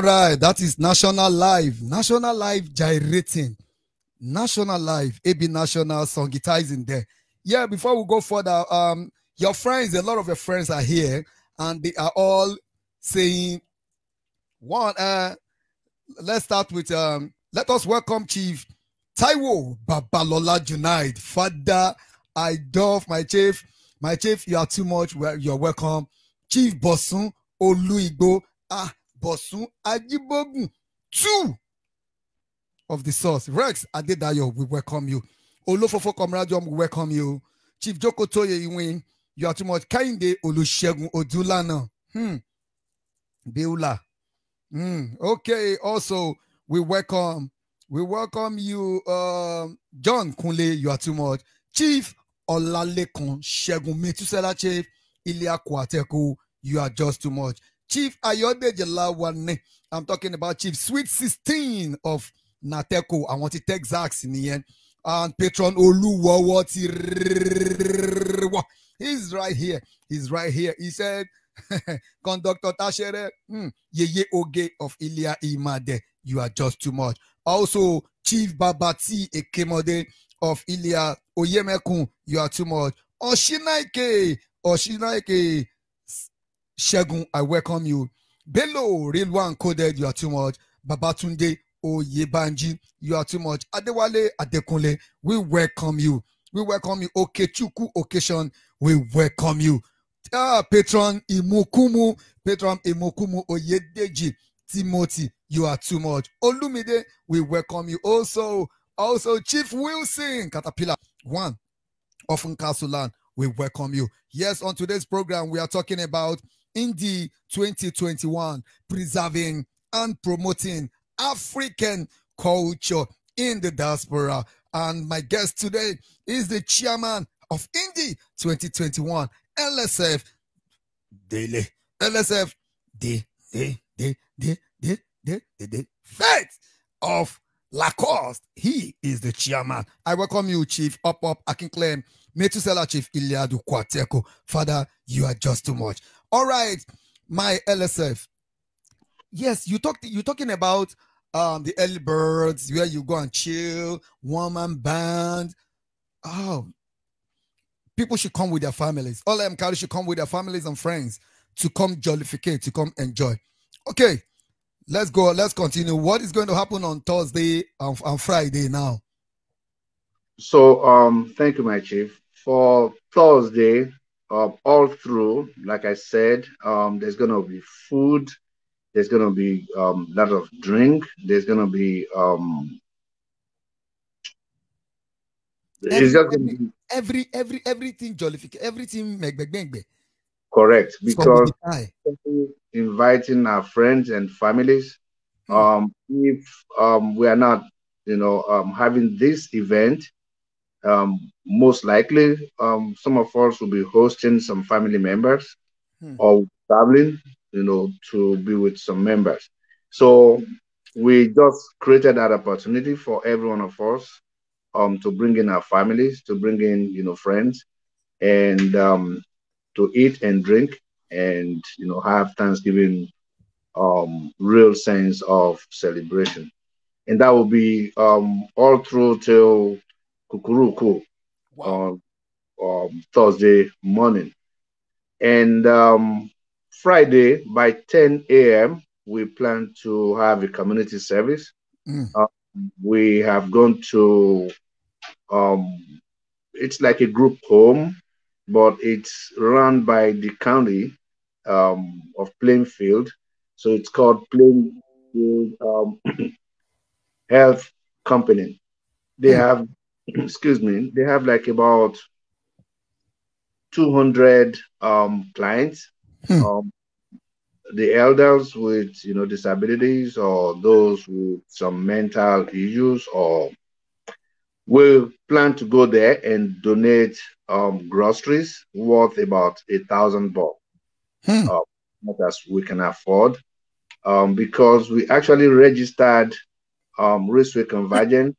right, that is National Live. National Live gyrating. National Live, AB National song in there. Yeah, before we go further, um, your friends, a lot of your friends are here, and they are all saying, one, uh, let's start with um, let us welcome Chief Taiwo Babalola Junaid. Father, I love my chief. My chief, you are too much. Well, you're welcome. Chief Bosun Oluigbo. Ah, Bosun Ajibogun. Two of the source. Rex Adedayo, we welcome you. Olofofo Komradium, we welcome you. Chief Joko Toye Iwin, you are too much. Kainde Olusegun Odulana. Hmm. Beula. Hmm. Okay, also, we welcome we welcome you, um, John Kunle. You are too much. Chief Olalekan Shegun Metusela Chief Ilya Kwateku. You are just too much. Chief Ayodeji Lawane. I'm talking about Chief Sweet 16 of Nateko. I want to take Zax in the end. And Patron Oluwawati. He's right here. He's right here. He said, Conductor Tashere, mm, Yeye Oge of Ilya Imade. You are just too much. Also, Chief Babati Ekemode of Ilya Oyemekun, you are too much. Oshinaike, Oshinaike Shegun, I welcome you. Bello, Real One Coded, you are too much. Babatunde Oyebanji, you are too much. Adewale Adekunle, we welcome you. We welcome you. Okechuku Occasion, we welcome you. Ah, Patron Imukumu, Patron Imukumu Oyedeji, Timothy, you are too much. Olumide, we welcome you. Also, also Chief Wilson, Caterpillar, one of Nkasulan, we welcome you. Yes, on today's program, we are talking about Indy 2021, preserving and promoting African culture in the diaspora. And my guest today is the chairman of Indy 2021, LSF Daily. LSF Day, Day, Day, Day, Day, Day, Day, Day. Faith of Lacoste. He is the chairman. I welcome you, Chief Up Up Akinclaim, Metusela Chief Iliadu Kwateko. Father, you are just too much. All right, my LSF. Yes, you talked. You're talking about um the early birds where you go and chill, one man band. Oh, people should come with their families. All I'm carry should come with their families and friends to come jollificate, to come enjoy. Okay, let's go. Let's continue. What is going to happen on Thursday and, and Friday now? So, um, thank you, my chief. For Thursday, uh, all through, like I said, um, there's gonna be food. There's gonna be um, a lot of drink. There's gonna be um, Every, it's just every, be every, every, everything jollificate, everything make. correct because inviting our friends and families. Hmm. Um, if um, we are not, you know, um, having this event, um, most likely um, some of us will be hosting some family members Hmm. or traveling, you know, to be with some members. So we just created that opportunity for every one of us um, to bring in our families, to bring in, you know, friends, and um, to eat and drink and you know have Thanksgiving um real sense of celebration. And that will be um all through till Kukuruku on um, Thursday morning. And um Friday by 10 a.m. we plan to have a community service. Mm. Uh, we have gone to um it's like a group home, but it's run by the county um, of Plainfield. So it's called Plainfield um, Health Company. They Hmm. have, excuse me, they have like about 200 um, clients. Hmm. Um, the elders with you know disabilities or those with some mental issues or we plan to go there and donate um, groceries worth about a thousand bucks Hmm. uh, not as we can afford, um, because we actually registered um, Raceway Convergence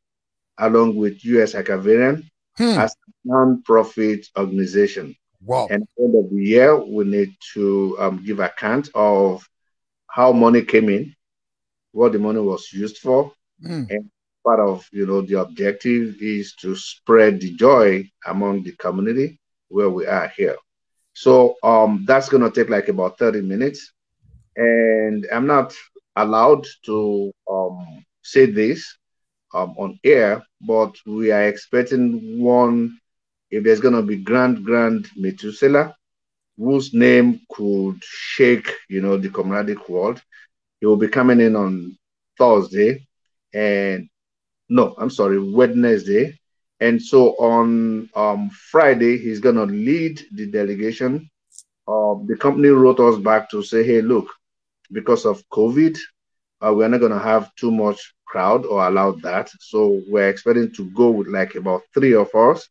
along with US Archaivarian Hmm. as a non-profit organization. Wow. And at the end of the year, we need to um, give account of how money came in what the money was used for. Mm. And part of you know the objective is to spread the joy among the community where we are here. So um, that's gonna take like about 30 minutes. And I'm not allowed to um, say this um, on air, but we are expecting one. If there's gonna be Grand Grand Methuselah, whose name could shake, you know, the comradic world, he will be coming in on Thursday, and no, I'm sorry, Wednesday, and so on um, Friday he's gonna lead the delegation. Um, the company wrote us back to say, hey, look, because of COVID, uh, we're not gonna have too much crowd or allow that. So we're expecting to go with like about three of us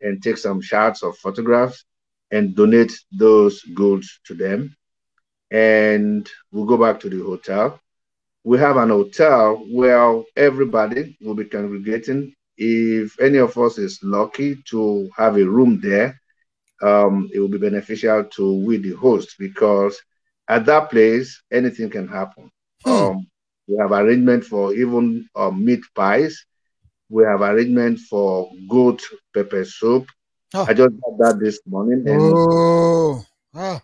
and take some shots or photographs and donate those goods to them. And we'll go back to the hotel. We have an hotel where everybody will be congregating. If any of us is lucky to have a room there, um, it will be beneficial to we the host because at that place anything can happen. Hmm. Um, we have arrangement for even um, meat pies. We have arrangement for goat pepper soup. Ah. I just got that this morning. Oh, ah,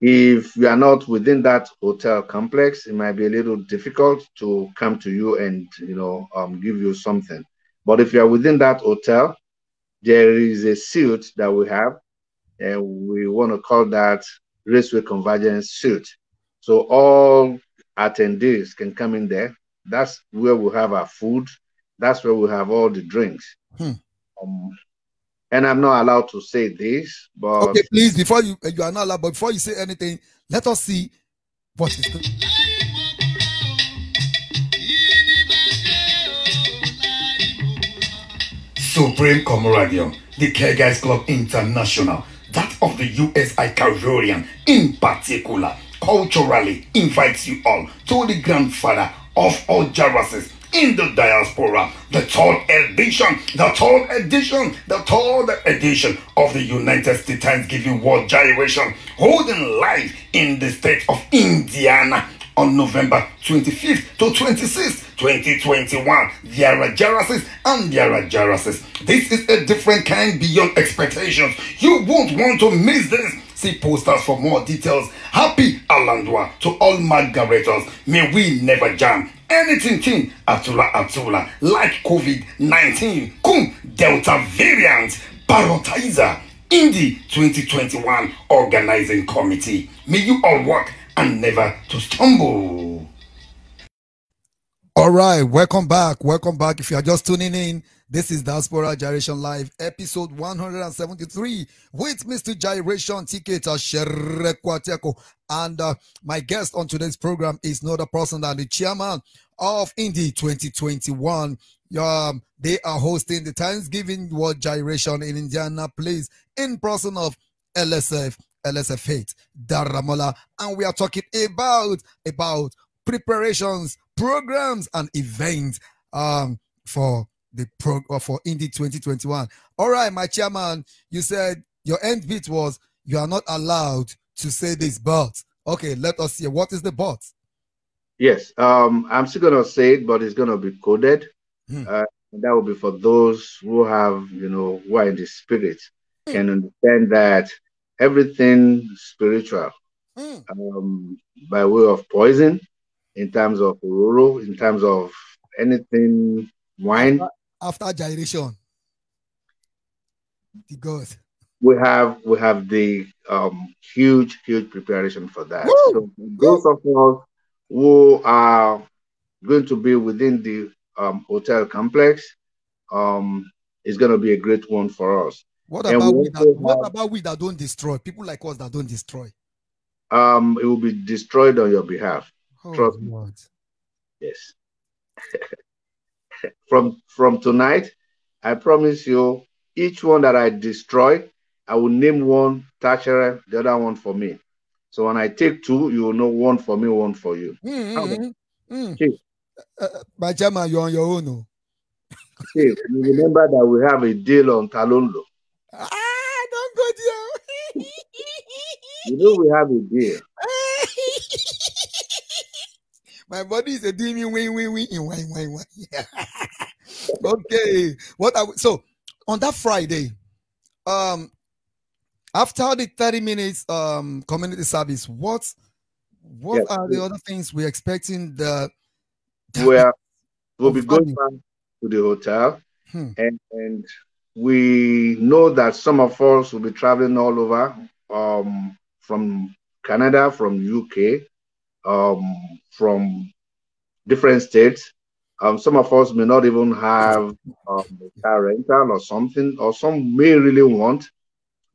if you are not within that hotel complex, it might be a little difficult to come to you and you know um, give you something. But if you are within that hotel, there is a suit that we have, and we want to call that Raceway Convergence Suit. So all attendees can come in there. That's where we have our food. That's where we have all the drinks. Hmm. Um, and I'm not allowed to say this, but okay, please, before you you are not allowed, but before you say anything, let us see what is good. Supreme Comradium, the Kegites Club International, that of the US Archaivarian in particular, culturally invites you all to the grandfather of all Jarases in the diaspora, the third edition, the third edition, the third edition of the United States Thanksgiving World Gyration, holding live in the state of Indiana on November 25th to 26th, 2021. There are and there are. This is a different kind beyond expectations. You won't want to miss this. See posters for more details. Happy Alandua to all Margaretors. May we never jam. Anything thing Atula Atula like COVID 19, Kum Delta variant, Parotizer, Indy 2021 Organizing Committee. May you all work and never to stumble. All right, welcome back. Welcome back. If you are just tuning in, this is Diaspora Gyration Live, episode 173 with Mr. Gyration TK Tasherekwateko. And uh, my guest on today's program is not a person than the chairman of Indy 2021. Um, they are hosting the Thanksgiving World Gyration in Indianapolis in person of LSF, LSF 8, Daramola. And we are talking about, about preparations, programs, and events um, for the pro uh, for Indy 2021. All right, my chairman, you said your end bit was you are not allowed to say this, but okay, let us hear what is the but. Yes, um, I'm still gonna say it, but it's gonna be coded. Hmm. Uh, and that will be for those who have, you know, who are in the spirit Hmm. and understand that everything spiritual, Mm. um, by way of poison, in terms of roro, in terms of anything wine, After gyration, the God. we have we have the um, huge huge preparation for that. Woo! So those of us who are going to be within the um, hotel complex, um, is going to be a great one for us. What And about we that, also what about we that don't destroy? People like us that don't destroy. Um, it will be destroyed on your behalf. Oh, Trust me. Yes. from from tonight, I promise you, each one that I destroy, I will name one Thatcher, the other one for me. So when I take two, you will know one for me, one for you. Mm, mm, mm, mm. Uh, my chairman, you're on your own. Okay, you remember that we have a deal on Talonlo. Ah, don't go there. You know we have a deal. My body is a demon, win win win in wine wine wine. Okay. What are we, so on that Friday, um after the 30 minutes um community service, what what Yes. are the other things we're expecting the where we'll be going back to the hotel Hmm. and, and we know that some of us will be traveling all over um, from Canada, from UK, um, from different states. Um, some of us may not even have um, a car rental or something, or some may really want,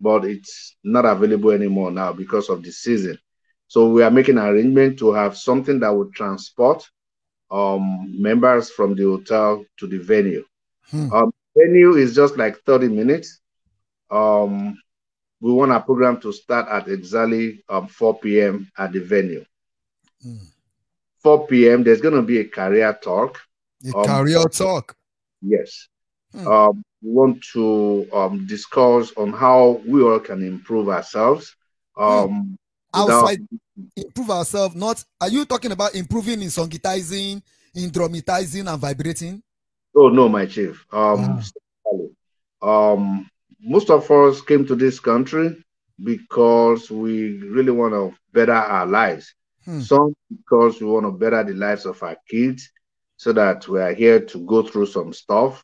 but it's not available anymore now because of the season. So we are making an arrangement to have something that would transport um, members from the hotel to the venue. Hmm. Um, venue is just like 30 minutes. Um, we want our program to start at exactly um, 4 p.m. at the venue. Hmm. 4 p.m. There's going to be a career talk. The Um, career talk? Yes. Hmm. Um, we want to um, discuss on how we all can improve ourselves. Um, without- Outside improve ourselves, not are you talking about improving in songitizing, in dramatizing and vibrating? Oh no, my chief. Um, um, most of us came to this country because we really want to better our lives. Hmm. Some because we want to better the lives of our kids, so that we are here to go through some stuff,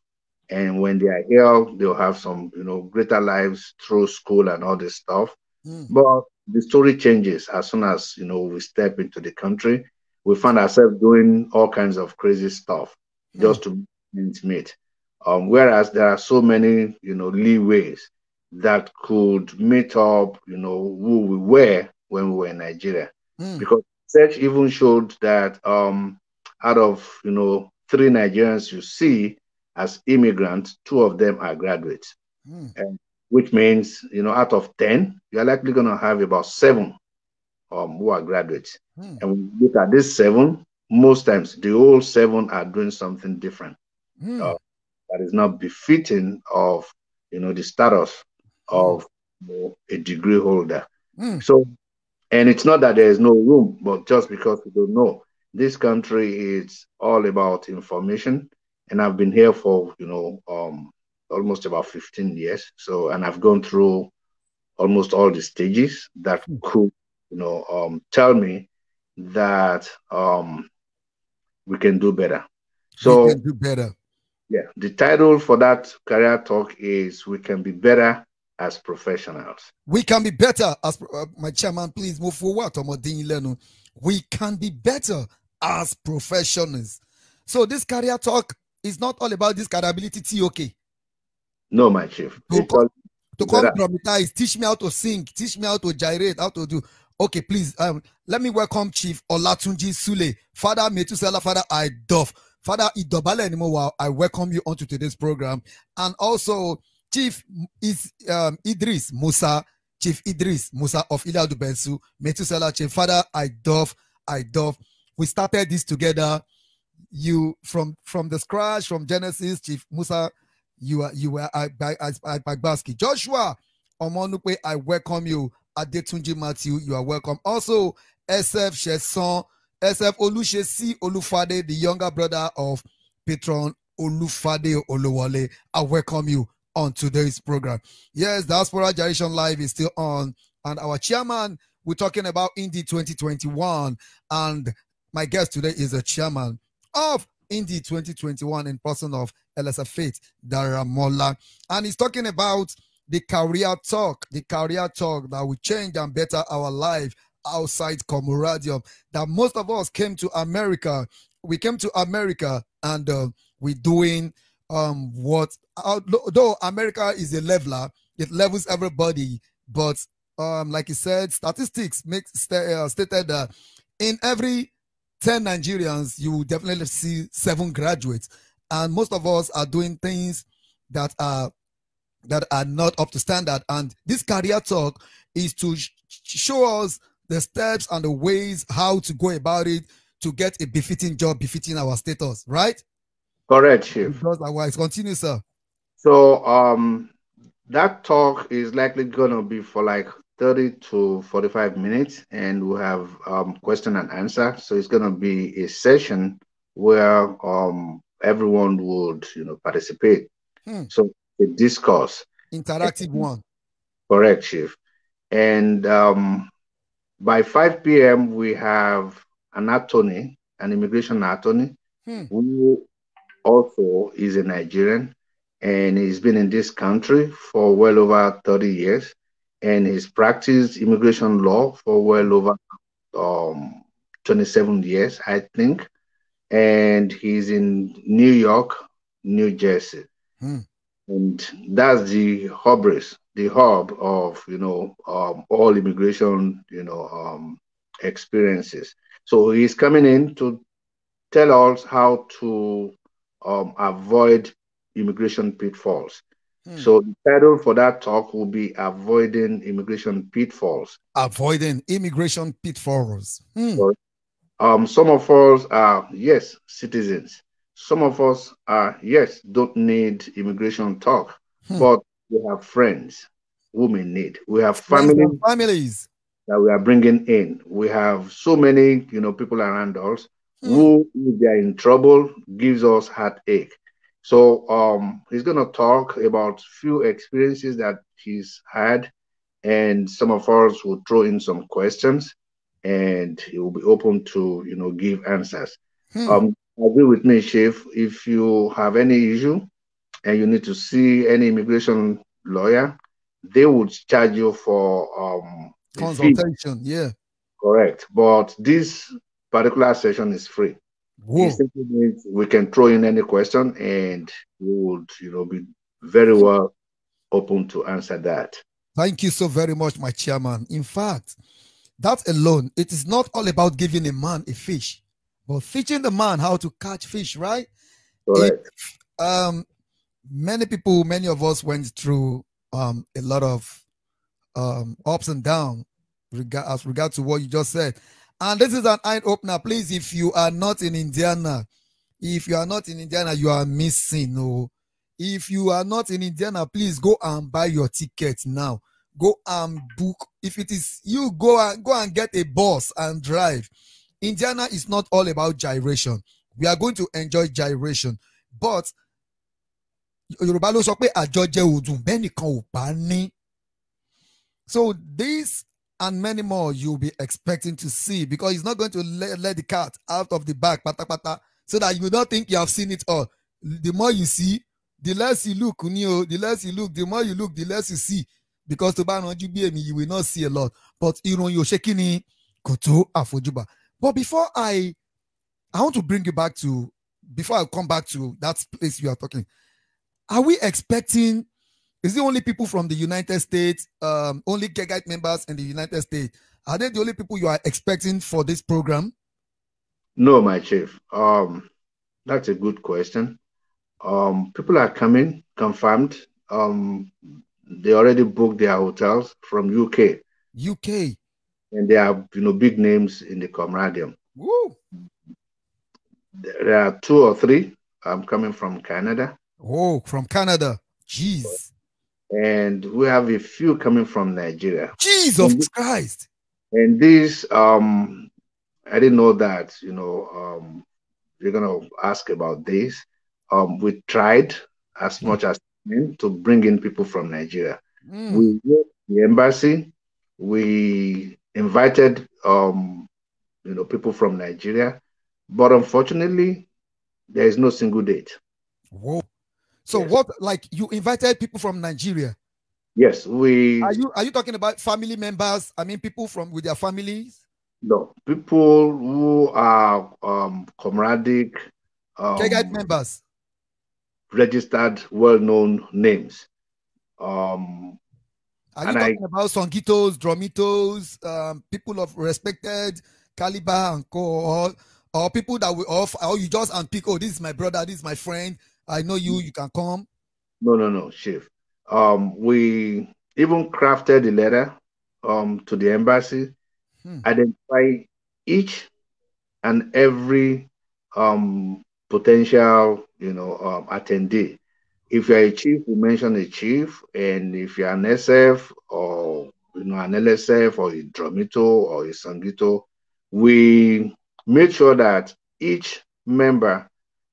and when they are here, they'll have some, you know, greater lives through school and all this stuff. Hmm. But the story changes as soon as you know we step into the country. We find ourselves doing all kinds of crazy stuff just to intimate. Um, whereas there are so many, you know, leeways that could meet up, you know, who we were when we were in Nigeria. Hmm. Because research even showed that um, out of, you know, three Nigerians you see as immigrants, two of them are graduates Hmm. which means you know out of 10 you're likely going to have about seven um, who are graduates Hmm. and when you look at this seven most times the whole seven are doing something different Hmm. uh, that is not befitting of you know the status of you know, a degree holder Hmm. so and it's not that there is no room but just because we don't know this country is all about information and i've been here for you know um almost about 15 years so and i've gone through almost all the stages that could you know um tell me that um we can do better so we can do better. yeah the title for that career talk is we can be better as professionals We can be better as uh, my chairman. Please move forward. We can be better as professionals. So this career talk is not all about this capability TOK. no my chief To all- to come dramatize, teach me how to sing, teach me how to gyrate, how to do. Okay, please, um, let me welcome Chief Olatunji Sule, Father Metusela, Father Idov, Father Idobale anymore. I welcome you onto today's program, and also Chief is um, Idris Musa, Chief Idris Musa of Iliadu Bensu, Metusela, Chief Father Idov, Idov. We started this together. You from from the scratch, from Genesis, Chief Musa you are you were at Bagbaski. Joshua Omonupe, I welcome you. Adetunji Matthew, you are welcome. Also, SF Sheson, SF Olushesi Olufade, the younger brother of patron Olufade Oluwale. I welcome you on today's program. Yes, Diaspora Gyration Live is still on, and our chairman, we're talking about Indy 2021, and my guest today is the chairman of Indy 2021 in person of LSF Faith, Daramola. And he's talking about the career talk, the career talk that will change and better our life outside Comradium. That most of us came to America. We came to America and uh, we're doing um what although America is a leveler, it levels everybody, but um like he said, statistics make sta- uh, stated that in every 10 Nigerians, you definitely see seven graduates. And most of us are doing things that are that are not up to standard. And this career talk is to sh- show us the steps and the ways how to go about it to get a befitting job, befitting our status, right? Correct chief Because otherwise, continue, sir. So um that talk is likely gonna be for like 30 to 45 minutes and we'll have um, question and answer. So it's going to be a session where um, everyone would, you know, participate. Hmm. So a discourse. Interactive one. Correct, Chief. And um, by 5 p.m., we have an attorney, an immigration attorney, Hmm. who also is a Nigerian and he's been in this country for well over 30 years. And he's practiced immigration law for well over um, 27 years, I think. And he's in New York, New Jersey. Hmm. And that's the hubris, the hub of, you know, um, all immigration, you know, um, experiences. So he's coming in to tell us how to um, avoid immigration pitfalls. Hmm. So the title for that talk will be avoiding immigration pitfalls. Avoiding immigration pitfalls. Hmm. Um, some of us are yes citizens. Some of us are yes don't need immigration talk, Hmm. but we have friends who may need. We have family families. that we are bringing in. We have so many you know people around us Hmm. who, if they are in trouble, gives us heartache. So um, he's gonna talk about few experiences that he's had, and some of us will throw in some questions, and he will be open to you know give answers. Hmm. Um, agree with me, Chief. If you have any issue and you need to see any immigration lawyer, they would charge you for um. Consultation. Yeah. Correct. But this particular session is free. It means we can throw in any question and we would, you know, be very well open to answer that. Thank you so very much, my chairman. In fact, that alone, it is not all about giving a man a fish, but teaching the man how to catch fish, right? Correct. Um, many people, many of us went through um a lot of um ups and downs regard as regard to what you just said. And this is an eye opener. Please, if you are not in Indiana, if you are not in Indiana, you are missing. No, if you are not in Indiana, please go and buy your ticket now. Go and book. If it is you, go and go and get a bus and drive. Indiana is not all about gyration. We are going to enjoy gyration, but Yorùbá ló sọ pé òdùn ò bá ní. So this and many more you'll be expecting to see because he's not going to let, let the cat out of the bag patapata so that you don't think you have seen it all. The more you see, the less you look, o, the less you look, the more you look, the less you see. Because tó bá ranjú bí you will not see a lot. But ìròyìn ò ṣe kí ni kò tó àfojúbà. But before I, I want to bring you back to, before I come back to that place you are talking, are we expecting is it only people from the United States, um, only Kegite members in the United States? Are they the only people you are expecting for this program? No, my chief. Um, that's a good question. Um, people are coming, confirmed. Um, they already booked their hotels from UK, UK. and they are you know big names in the Comradium. Woo. There are two or three I'm coming from Canada, Oh, from Canada. Jeez. And we have a few coming from Nigeria. Jesus Christ. And this, um, I didn't know that, you know, um, you're gonna ask about this. Um, we tried as much as to bring in people from Nigeria. Mm. We went to the embassy. We invited, um, you know, people from Nigeria, but unfortunately, there is no single date. Whoa. So Yes. what like you invited people from Nigeria? Yes, we Are you are you talking about family members? I mean people from with their families? no people who are um, comradic, um, Kegite members. registered, well-known names. Um, Are you and I- talking about sangitos, dromitos, um, people of respected caliber and co or, or people that we off or you just unpick, oh, this is my brother, this is my friend. I know you, you can come. no, no, no, chief. Um, we even crafted a letter um, to the embassy, Hmm. identify each and every um, potential, you know, um, attendee. If you're a chief, we mention a chief, and if you're an SF or you know, an LSF or a Dromito or a Sangito, we made sure that each member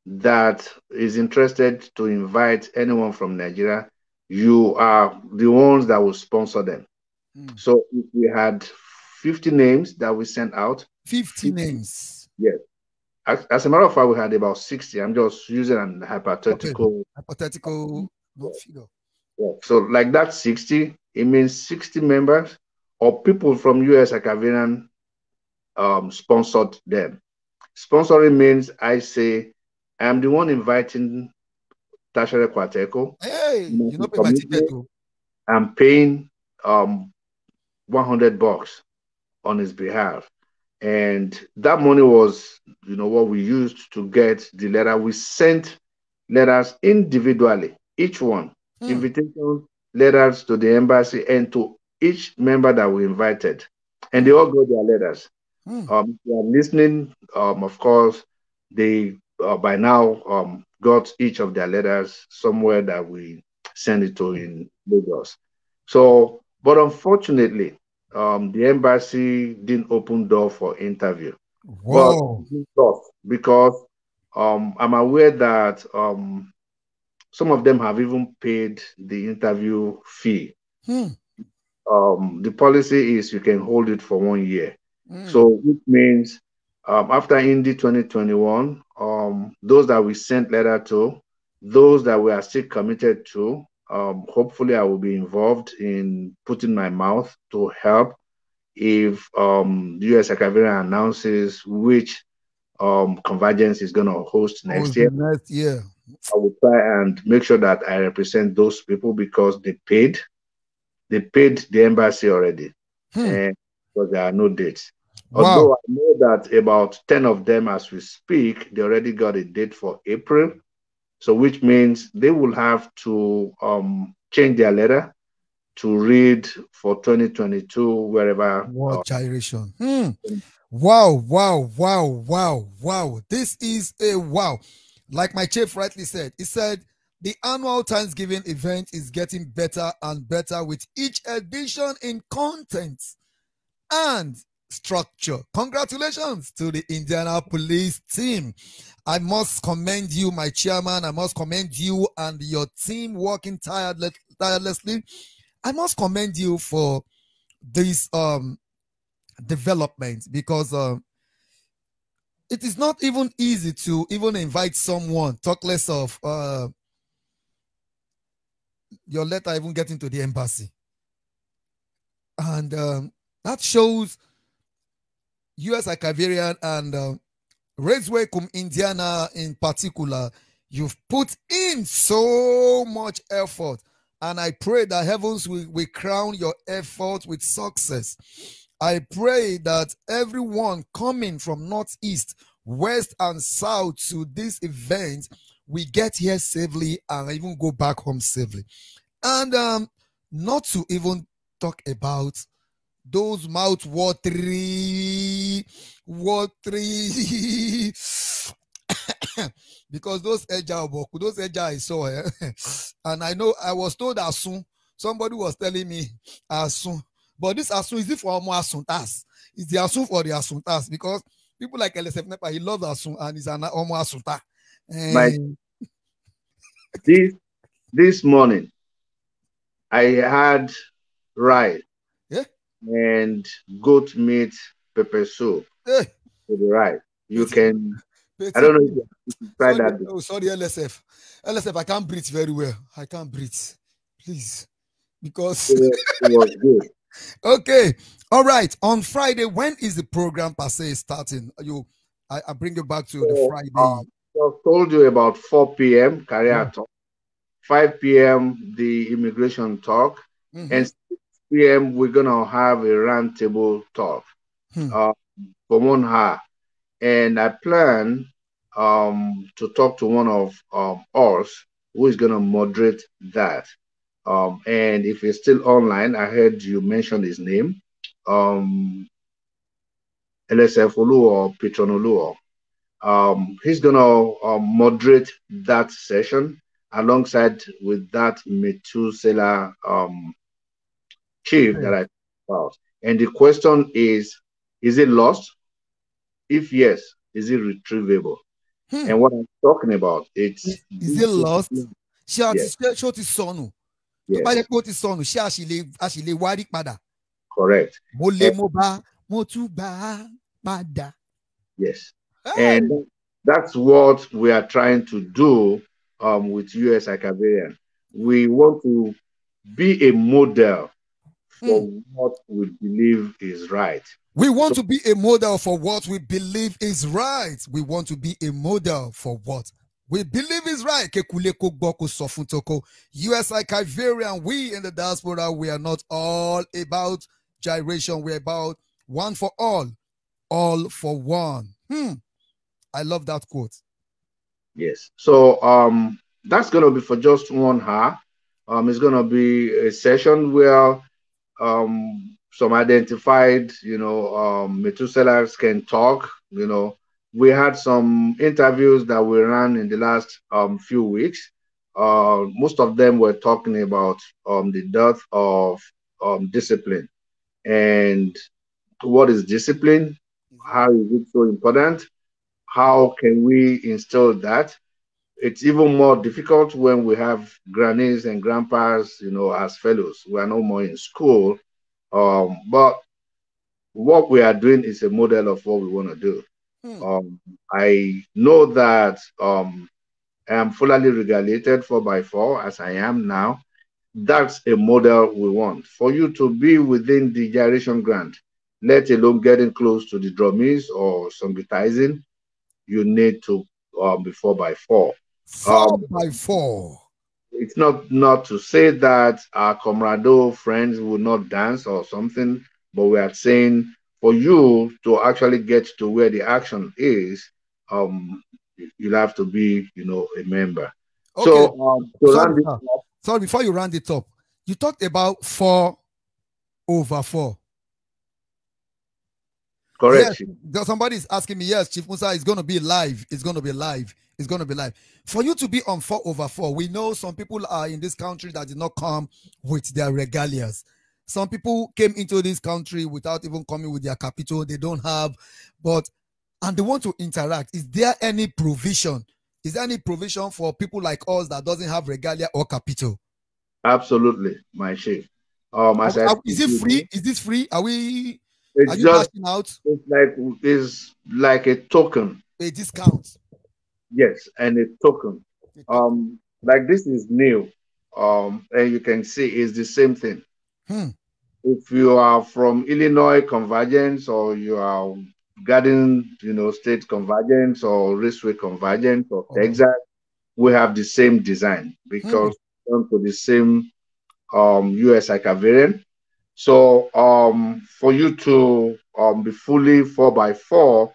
that is interested to invite anyone from Nigeria, you are the ones that will sponsor them. Mm. So we had 50 names that we sent out. 50 names. Yes. As, as a matter of fact, we had about 60. I'm just using an hypothetical. Hypothetical figure. Yeah. So like that 60, it means 60 members or people from US Archaivarian um, sponsored them. Sponsoring means I say I'm the one inviting Tashere Kwateco. Hey, you know, pay my ticket. I'm paying um 100 bucks on his behalf. And that money was, you know, what we used to get the letter. We sent letters individually, each one, Hmm. invitation letters to the embassy and to each member that we invited. And they all got their letters. Hmm. Um, if you are listening, um, of course, they uh, by now um, got each of their letters somewhere that we send it to in Lagos. So, but unfortunately, um, the embassy didn't open door for interview. Whoa. But because um, I'm aware that um, some of them have even paid the interview fee. Hmm. Um, the policy is you can hold it for one year. Hmm. So it means um, after Indy 2021, um, those that we sent letter to, those that we are still committed to, um, hopefully I will be involved in putting my mouth to help if um, the US Archaivarian announces which um, convergence is going to host next year. Next year. I will try and make sure that I represent those people because they paid. They paid the embassy already, Hmm. and because there are no dates. Wow. Although I know that about 10 of them, as we speak, they already got a date for April. So, which means they will have to um, change their letter to read for 2022, wherever. What uh, gyration. Hmm. Wow, wow, wow, wow, wow. This is a wow. Like my chief rightly said, he said the annual Thanksgiving event is getting better and better with each edition in content and structure. Congratulations to the Indianapolis team. I must commend you, my chairman. I must commend you and your team working tireless, tirelessly. I must commend you for this um development because um it is not even easy to even invite someone talk less of uh your letter even getting to the embassy and um, that shows us Archaivarian and um, Raceway cum Indiana in particular, you've put in so much effort. And I pray that heavens will, will crown your effort with success. I pray that everyone coming from northeast, west, and south to this event we get here safely and even go back home safely. And um, not to even talk about those mouth watery, watery, because those eja oboku, those eja I saw, eh? and I know I was told as soon somebody was telling me as soon, but this asun is it for Omo Asuntas? It's the asun for the Asuntas because people like LSF Nepa, he loves asun and he's an Omo Asunta. My- And this this morning I had Yeah. And goat meat pepper soup the rye. You can I don't know if you tried sorry, that. Oh, sorry, LSF. LSF, I can't breathe very well. I can't breathe. Please. Because It it was good. okay. All right. On Friday, when is the program per se starting? You I, I bring you back to the Friday. um, I told you about 4 p.m. career talk, 5 p.m. the immigration talk, Mhm. and 6 p.m. we're gonna have a roundtable talk Hmm. uh, for one hour. And I plan um, to talk to one of um, us who is gonna moderate that. Um, and if he's still online, I heard you mention his name, um, LSF Olu or Petron Olu. Um, he's gonna um, moderate that session alongside with that Methuselah um, chief Okay. that I about. And the question is, is it lost? If yes, is it retrievable? Hmm. And what I'm talking about, it's Is, is it lost? ṣé a ti Yes. ó ti sọnù? Tó bá Yes, yẹ pé ó ti sọnù, ṣé a sì lè a sì lè wárí padà? correct. Mo lè mo bá mo tún gbà á padà. Yes. Hey! And that's what we are trying to do um, with US Archaivarian. We want to be a model for what we believe is right. We want to be a model for what we believe is right. We want to be a model for what we believe is right. Kekule ko gbọ́ kó sọ fún toko. US Archaivarian, we in the diaspora, we are not all about gyration. We're about one for all, all for one. Hmm. I love that quote. Yes. So um, that's going to be for just one hour. Um, it's going to be a session where um, some identified, you know, um, Methuselahs can talk. You know, we had some interviews that we ran in the last um, few weeks. Uh, most of them were talking about um, the death of um, discipline and what is discipline? How is it so important? How can we instill that? It's even more difficult when we have grannies and grandpas, you know, as fellows. We are no more in school. Um, but what we are doing is a model of what we want to do. Hmm. Um, I know that um, I am fully regulated four by four as I am now. That's a model we want for you to be within the gyration grant, let alone getting close to the drummies or songitizing. You need to um, be four by four. Um, by four. It's not not to say that our comrado friends will not dance or something, but we are saying for you to actually get to where the action is, um, you'll have to be, you know, a member. Okay. So um, to Sorry, round it up, Sorry, before you round it up, you talked about four over four. Correct. Yes, there's somebody is asking me, yes, Chief Musa is going to be live. It's going to be live. It's going to be live. For you to be on four over four, we know some people are in this country that did not come with their regalias. Some people came into this country without even coming with their capital. They don't have, but and they want to interact. Is there any provision? Is there any provision for people like us that doesn't have regalia or capital? Absolutely, my chief. Um, I Are- is it free? Is this free? Are we? Are It's you just out it's like it's like a token. a discount? Yes, and a token. Um, like this is new. Um, and you can see it's the same thing. Hmm. If you are from Illinois Convergence or you are Garden, you know, State Convergence or Raceway Convergence or Oh. Texas, we have the same design because done to the same um US Archaivarian. So um for you to um be fully four by four,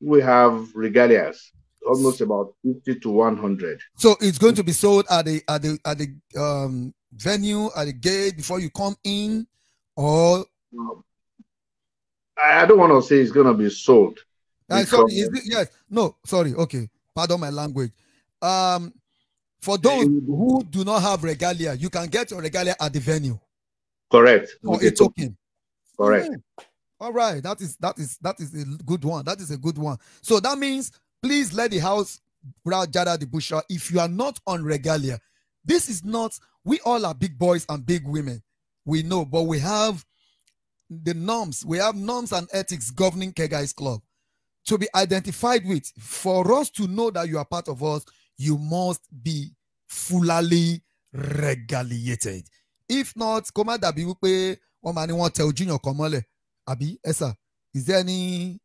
we have regalias, almost about 50 to 100. So it's going to be sold at the at the at the um venue at the gate before you come in, or I don't want to say it's gonna be sold. Uh, sorry, is it, yes, no, sorry, okay, pardon my language. Um, for those who do not have regalia, you can get your regalia at the venue correct. for With a a token, token. Correct. Mm. All right, that is that is that is a good one. That is a good one. So that means please let the house Brad Jada the Bushra. If you are not on regalia, this is not. We all are big boys and big women. We know, but we have the norms. We have norms and ethics governing Kegites Club to be identified with. For us to know that you are part of us, you must be fully regaliated. If not, kó má dàbí wípé wọ́n máa ní wọ́n tẹ ojú yàn kan mọ́lẹ̀ àbí ẹ̀sà is there any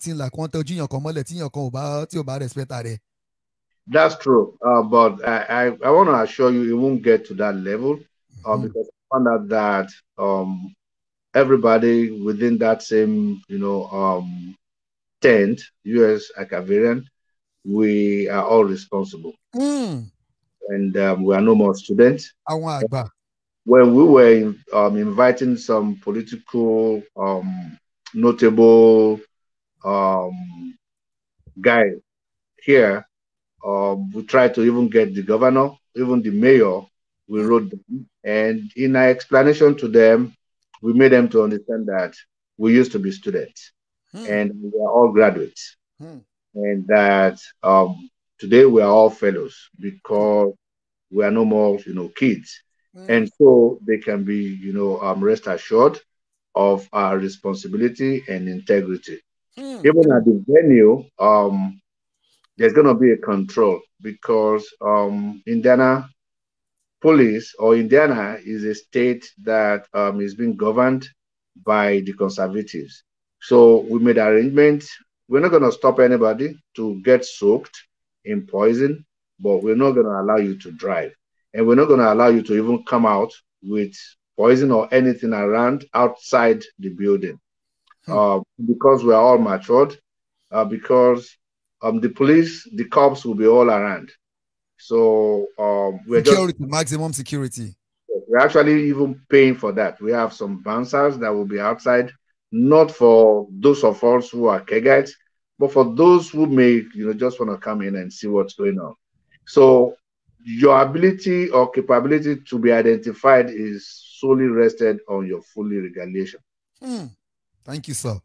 thing like wọ́n tẹ ojú yàn kan mọ́lẹ̀ tí yàn kan ò bá tí ò bá respect rẹ̀. That's true. Uh, but I, I, I want to assure you, it won't get to that level uh, Mhm. because I found out that um, everybody within that same, you know, um, tent, US Archaivarian, we are all responsible. Mm, And um, we are no more students. àwọn àgbà. When we were um, inviting some political um, notable um, guys here, um, we tried to even get the governor, even the mayor. We wrote them, and in our explanation to them, we made them to understand that we used to be students Hmm. and we are all graduates, Hmm. and that um, today we are all fellows because we are no more, you know, kids, Hmm. and so they can be, you know, um, rest assured of our responsibility and integrity. Hmm. Even at the venue, um, there's going to be a control because um, Indiana police or Indiana is a state that um, is being governed by the conservatives. So we made arrangements. We're not going to stop anybody to get soaked in poison, but we're not going to allow you to drive. And we're not going to allow you to even come out with poison or anything around outside the building. Uh, because we're all matured, uh, because um, the police, the cops will be all around. So um, we're just maximum security. we're actually even paying for that. We have some bouncers that will be outside, not for those of us who are kegites, but for those who may, you know, just want to come in and see what's going on. So your ability or capability to be identified is solely rested on your fully regulation. Hmm. Thank you, sir.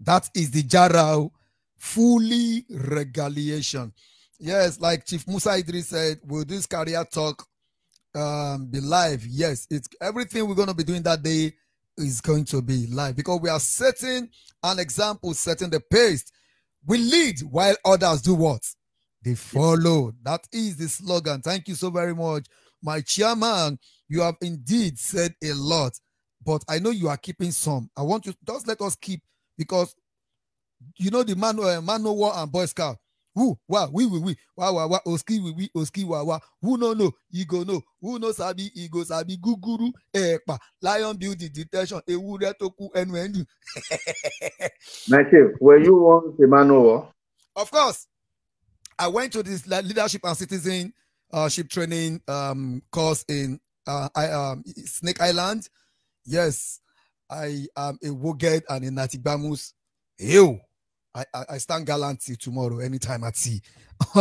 That is the Jarrah fully regaliation. Yes, like Chief Musa Idris said, will this career talk um, be live? Yes, it's everything we're going to be doing that day is going to be live because we are setting an example, setting the pace. We lead while others do what? They follow. That is the slogan. Thank you so very much, my chairman. You have indeed said a lot, but I know you are keeping some. I want you just let us keep because you know the man, uh, man no war and boy scout. Who wow we we we wow wow wow oski we we oski wow wow who no no he go no who no sabi he go sabi guguru ẹ̀pà lion building tó kú ẹnu ẹ̀ ń dùn. My chief, were you once a man over? Of course, I went to this leadership and citizenship training um, course in uh, I, um, Snake Island. Yes, I am a Woged and a Natibamus. Ew. I, I, stand gallant till tomorrow, anytime at sea.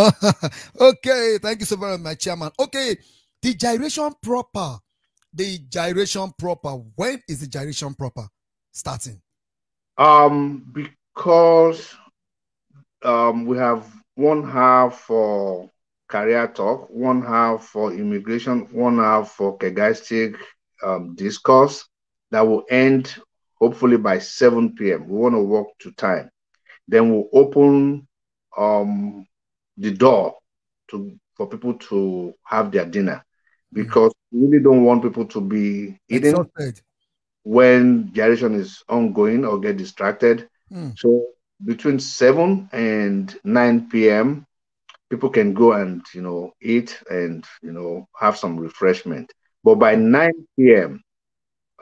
okay, thank you so very much, my chairman. Okay, the gyration proper. The gyration proper. When is the gyration proper starting? Um, because um, we have one half for career talk, one half for immigration, one half for kegaistic um, discourse that will end hopefully by 7 p.m. We want to work to time. Then we'll open um, the door to for people to have their dinner because we really don't want people to be eating when gyration is ongoing or get distracted. Hmm. So between 7 and 9 p.m., people can go and, you know, eat and, you know, have some refreshment. But by 9 p.m.,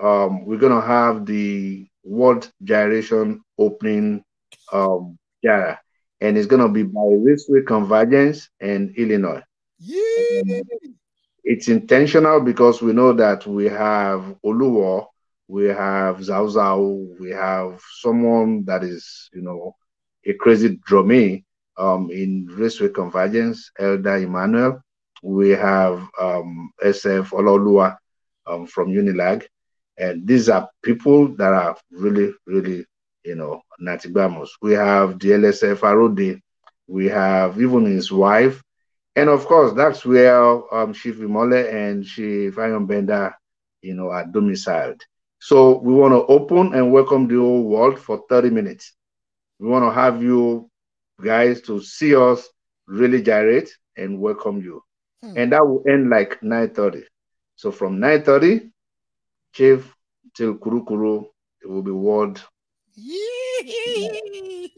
um, we're going to have the World Gyration opening um, Jara, and it's going to be by Raceway Convergence and Illinois Yeah. it's intentional because we know that we have Oluwo, we have Zao Zao, we have someone that is, you know, a crazy drummer um, in Raceway Convergence, Elder Emmanuel. We have um, SF Ololua um, from Unilag. And these are people that are really, really, you know, Natibamos. We have the LSF Arode. We have even his wife, and of course, that's where um, Chief Imole and Chief Iron Bender, you know, are domiciled. So we want to open and welcome the whole world for 30 minutes. We want to have you guys to see us really gyrate and welcome you. Hmm. And that will end like 9.30. So from 9.30, Chief till Kurukuru, it will be word. Yee.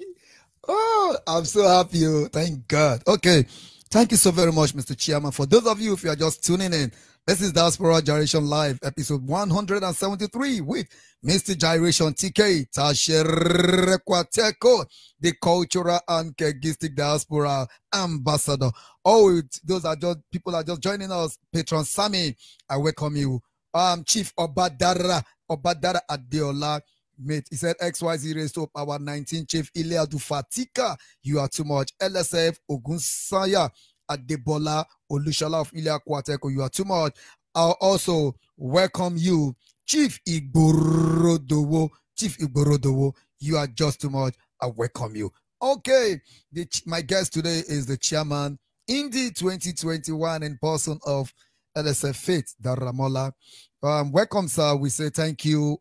Oh, I'm so happy. oh, Thank God. Okay. Thank you so very much, Mr. Chairman. For those of you, if you are just tuning in, this is Diaspora Gyration Live, episode 173 with Mr. Gyration TK Tashere Kwateko, the cultural and kegistic diaspora ambassador. Oh, those are just people are just joining us. Patron Sammy, I welcome you. Um, Chief Obadara, Obadara Adeola, mate. He said XYZ raised to power 19 Chief Iliadu Fatika. You are too much. LSF Ogunsanya Adebola Olushala of Ilya Kwateko. You are too much. I'll also welcome you Chief Igborodowo. Chief Igborodowo, you are just too much. I welcome you. Okay, the, my guest today is the chairman Indy 2021 in person of LSF Faith, Daramola. Um, welcome, sir. We say thank you.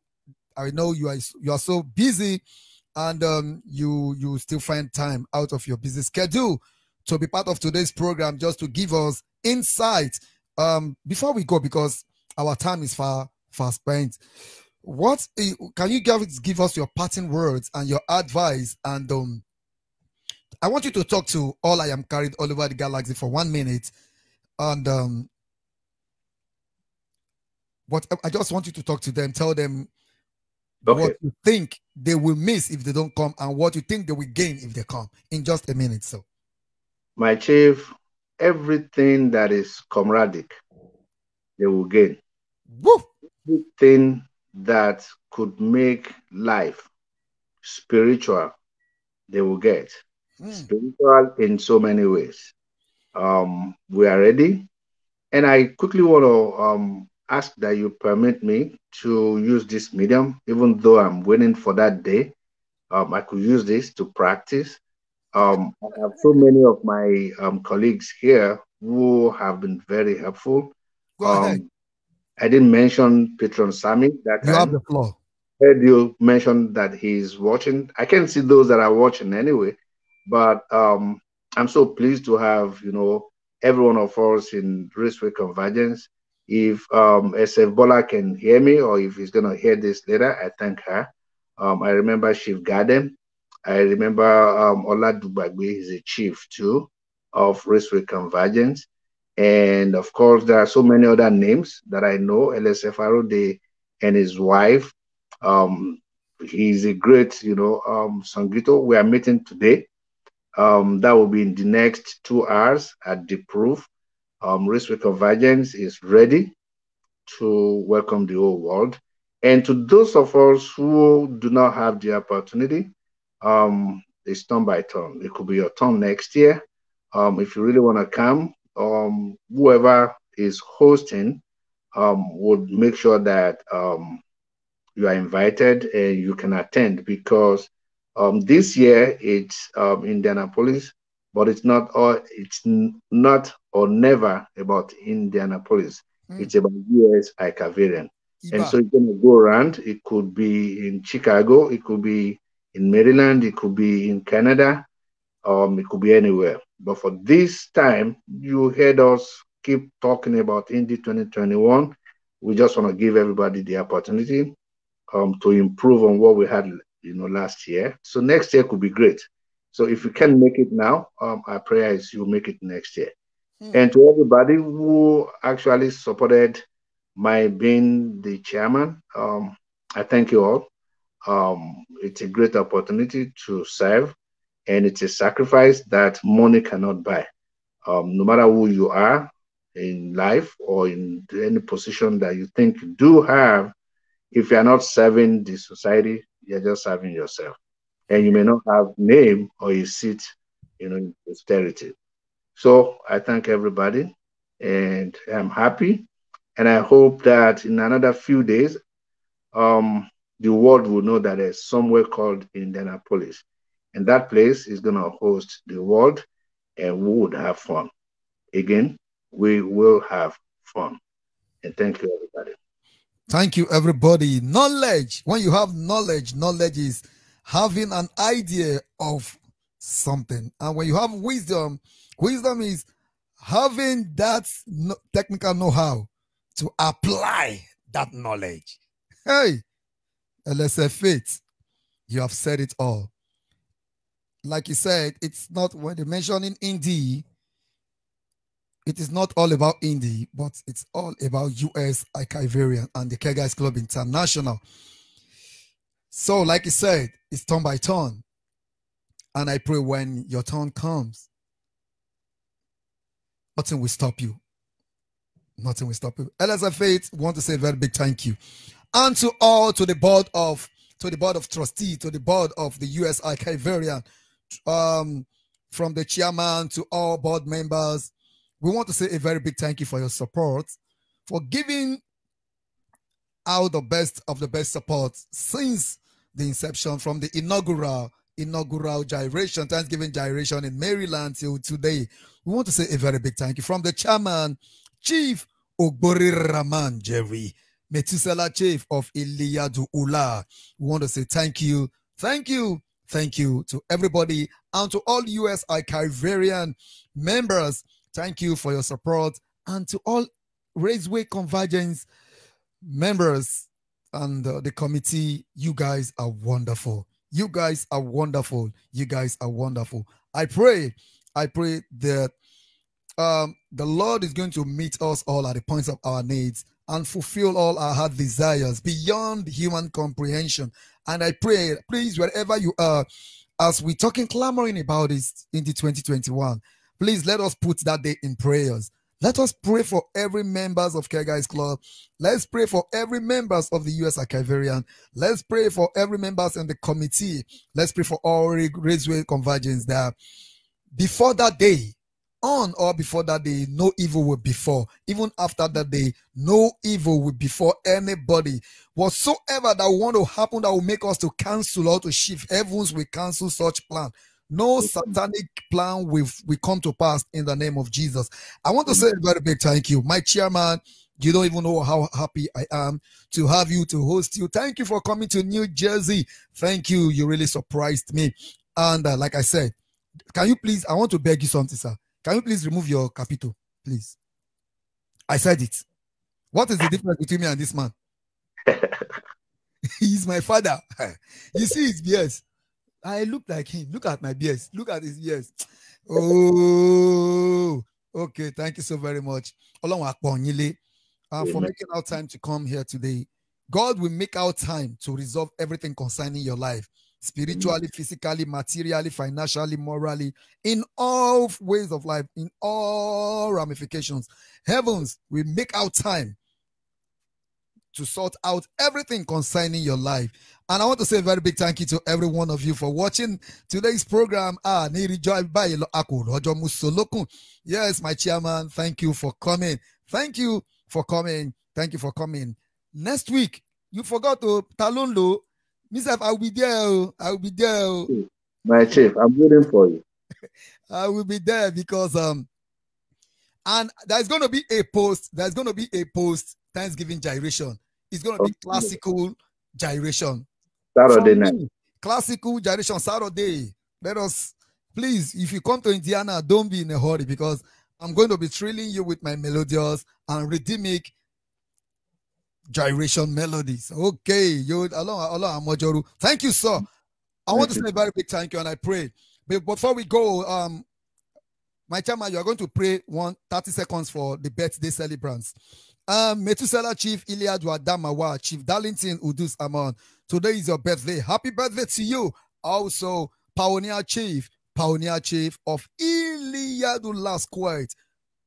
I know you are you are so busy, and um, you you still find time out of your busy schedule to be part of today's program, just to give us insight. Um, before we go, because our time is far far spent. What can you give, give us your parting words and your advice and um, I want you to talk to all I am carried all over the galaxy for one minute. And um, what I just want you to talk to them, tell them okay. what you think they will miss if they don't come and what you think they will gain if they come in just a minute. So, my chief, everything that is comradic, they will gain. Woo! Everything that could make life spiritual, they will get. Mm. Spiritual in so many ways. Um, we are ready. And I quickly want to um, ask that you permit me to use this medium, even though I'm waiting for that day. Um, I could use this to practice. Um, I have so many of my um, colleagues here who have been very helpful. Go ahead. Um, I didn't mention Patron Sammy that you time. have the floor. Heard you mention that he's watching. I can see those that are watching anyway, but um, I'm so pleased to have you know every one of us in Raceway Convergence. If um, SF Bola can hear me, or if he's gonna hear this later, I thank her. Um, I remember Chief Garden. I remember um, Ola Dubagwe is a chief too of Raceway Convergence. And of course, there are so many other names that I know. LSF Arode and his wife. Um, he's a great, you know, um, Sangito. We are meeting today. Um, that will be in the next two hours at the proof. Um, Raceway Convergence is ready to welcome the whole world. And to those of us who do not have the opportunity, um, it's turn by turn. It could be your turn next year. Um, if you really want to come, um, whoever is hosting um, would make sure that um, you are invited and you can attend because um, this year it's um, Indianapolis, but it's not or it's not or never about Indianapolis. Mm. It's about US Archaivarian. And so it's going to go around. It could be in Chicago, it could be in Maryland, it could be in Canada, um, it could be anywhere. But for this time, you heard us keep talking about Indy 2021. We just want to give everybody the opportunity um, to improve on what we had, you know, last year. So next year could be great. So if you can make it now, um, our prayer is you make it next year. Hmm. And to everybody who actually supported my being the chairman, um, I thank you all. Um, it's a great opportunity to serve and it's a sacrifice that money cannot buy. Um, no matter who you are in life or in any position that you think you do have, if you are not serving the society, you're just serving yourself. And you may not have name or a seat, you know, in posterity. So I thank everybody and I'm happy. And I hope that in another few days, um, the world will know that there's somewhere called Indianapolis and that place is going to host the world, and we would have fun. Again, we will have fun. And thank you, everybody. Thank you, everybody. Knowledge. When you have knowledge, knowledge is having an idea of something. And when you have wisdom, wisdom is having that technical know how to apply that knowledge. Hey, LSF Faith, you have said it all like you said, it's not when they mentioning Indy, it is not all about Indy, but it's all about US Archaivarian and the K Club International. So, like you said, it's turn by turn. And I pray when your turn comes, nothing will stop you. Nothing will stop you. LSF Faith want to say a very big thank you. And to all to the board of to the board of trustee, to the board of the US Archaivarian um, from the chairman to all board members. We want to say a very big thank you for your support, for giving out the best of the best support since the inception from the inaugural inaugural gyration, Thanksgiving gyration in Maryland till today. We want to say a very big thank you from the chairman, Chief Ogbori Raman Jerry, Metusela Chief of Iliyadu Ula. We want to say thank you, thank you, thank you to everybody and to all US Archaivarian members. Thank you for your support and to all Raceway Convergence members and uh, the committee. You guys are wonderful. You guys are wonderful. You guys are wonderful. I pray, I pray that um, the Lord is going to meet us all at the points of our needs and fulfill all our heart desires beyond human comprehension. And I pray, please, wherever you are, as we're talking, clamoring about this Indy 2021, please let us put that day in prayers. Let us pray for every members of Kegites Club. Let's pray for every members of the US Archaivarian. Let's pray for every members in the committee. Let's pray for all Raceway Convergence that before that day, on or before that day, no evil will befall. Even after that day, no evil will befall anybody. Whatsoever that want to happen that will make us to cancel or to shift heavens, we cancel such plan. No satanic plan will, will come to pass in the name of Jesus. I want to say a very big thank you. My chairman, you don't even know how happy I am to have you to host you. Thank you for coming to New Jersey. Thank you. You really surprised me. And uh, like I said, can you please, I want to beg you something, sir. Can you please remove your capital, please? I said it. What is the difference between me and this man? He's my father. you see his BS. I look like him. Look at my BS. Look at his BS. Oh, okay. Thank you so very much. Uh, for making our time to come here today. God will make our time to resolve everything concerning your life spiritually, physically, materially, financially, morally, in all ways of life, in all ramifications. Heavens will make our time to sort out everything concerning your life. And I want to say a very big thank you to every one of you for watching today's program. Ah, Yes, my chairman, thank you for coming. Thank you for coming. Thank you for coming. Next week, you forgot to Talonlo. Myself, I will be there. I will be there. My chief, I'm waiting for you. I will be there because um and there's gonna be a post, there's gonna be a post Thanksgiving gyration. It's gonna be classical gyration. Saturday night. Classical gyration Saturday. Let us please, if you come to Indiana, don't be in a hurry because I'm going to be thrilling you with my melodious and rhythmic gyration melodies. Okay, you along along Amojoru. Thank you, sir. I want to say a very big thank you, and I pray. But before we go, um, my chairman, you are going to pray one 30 seconds for the birthday celebrants. Um, Metusela Chief Iliadu Adamawa, Chief Darlington Udus Amon. Today is your birthday. Happy birthday to you. Also, Pioneer Chief, Pioneer Chief of Iliadu Last Quiet,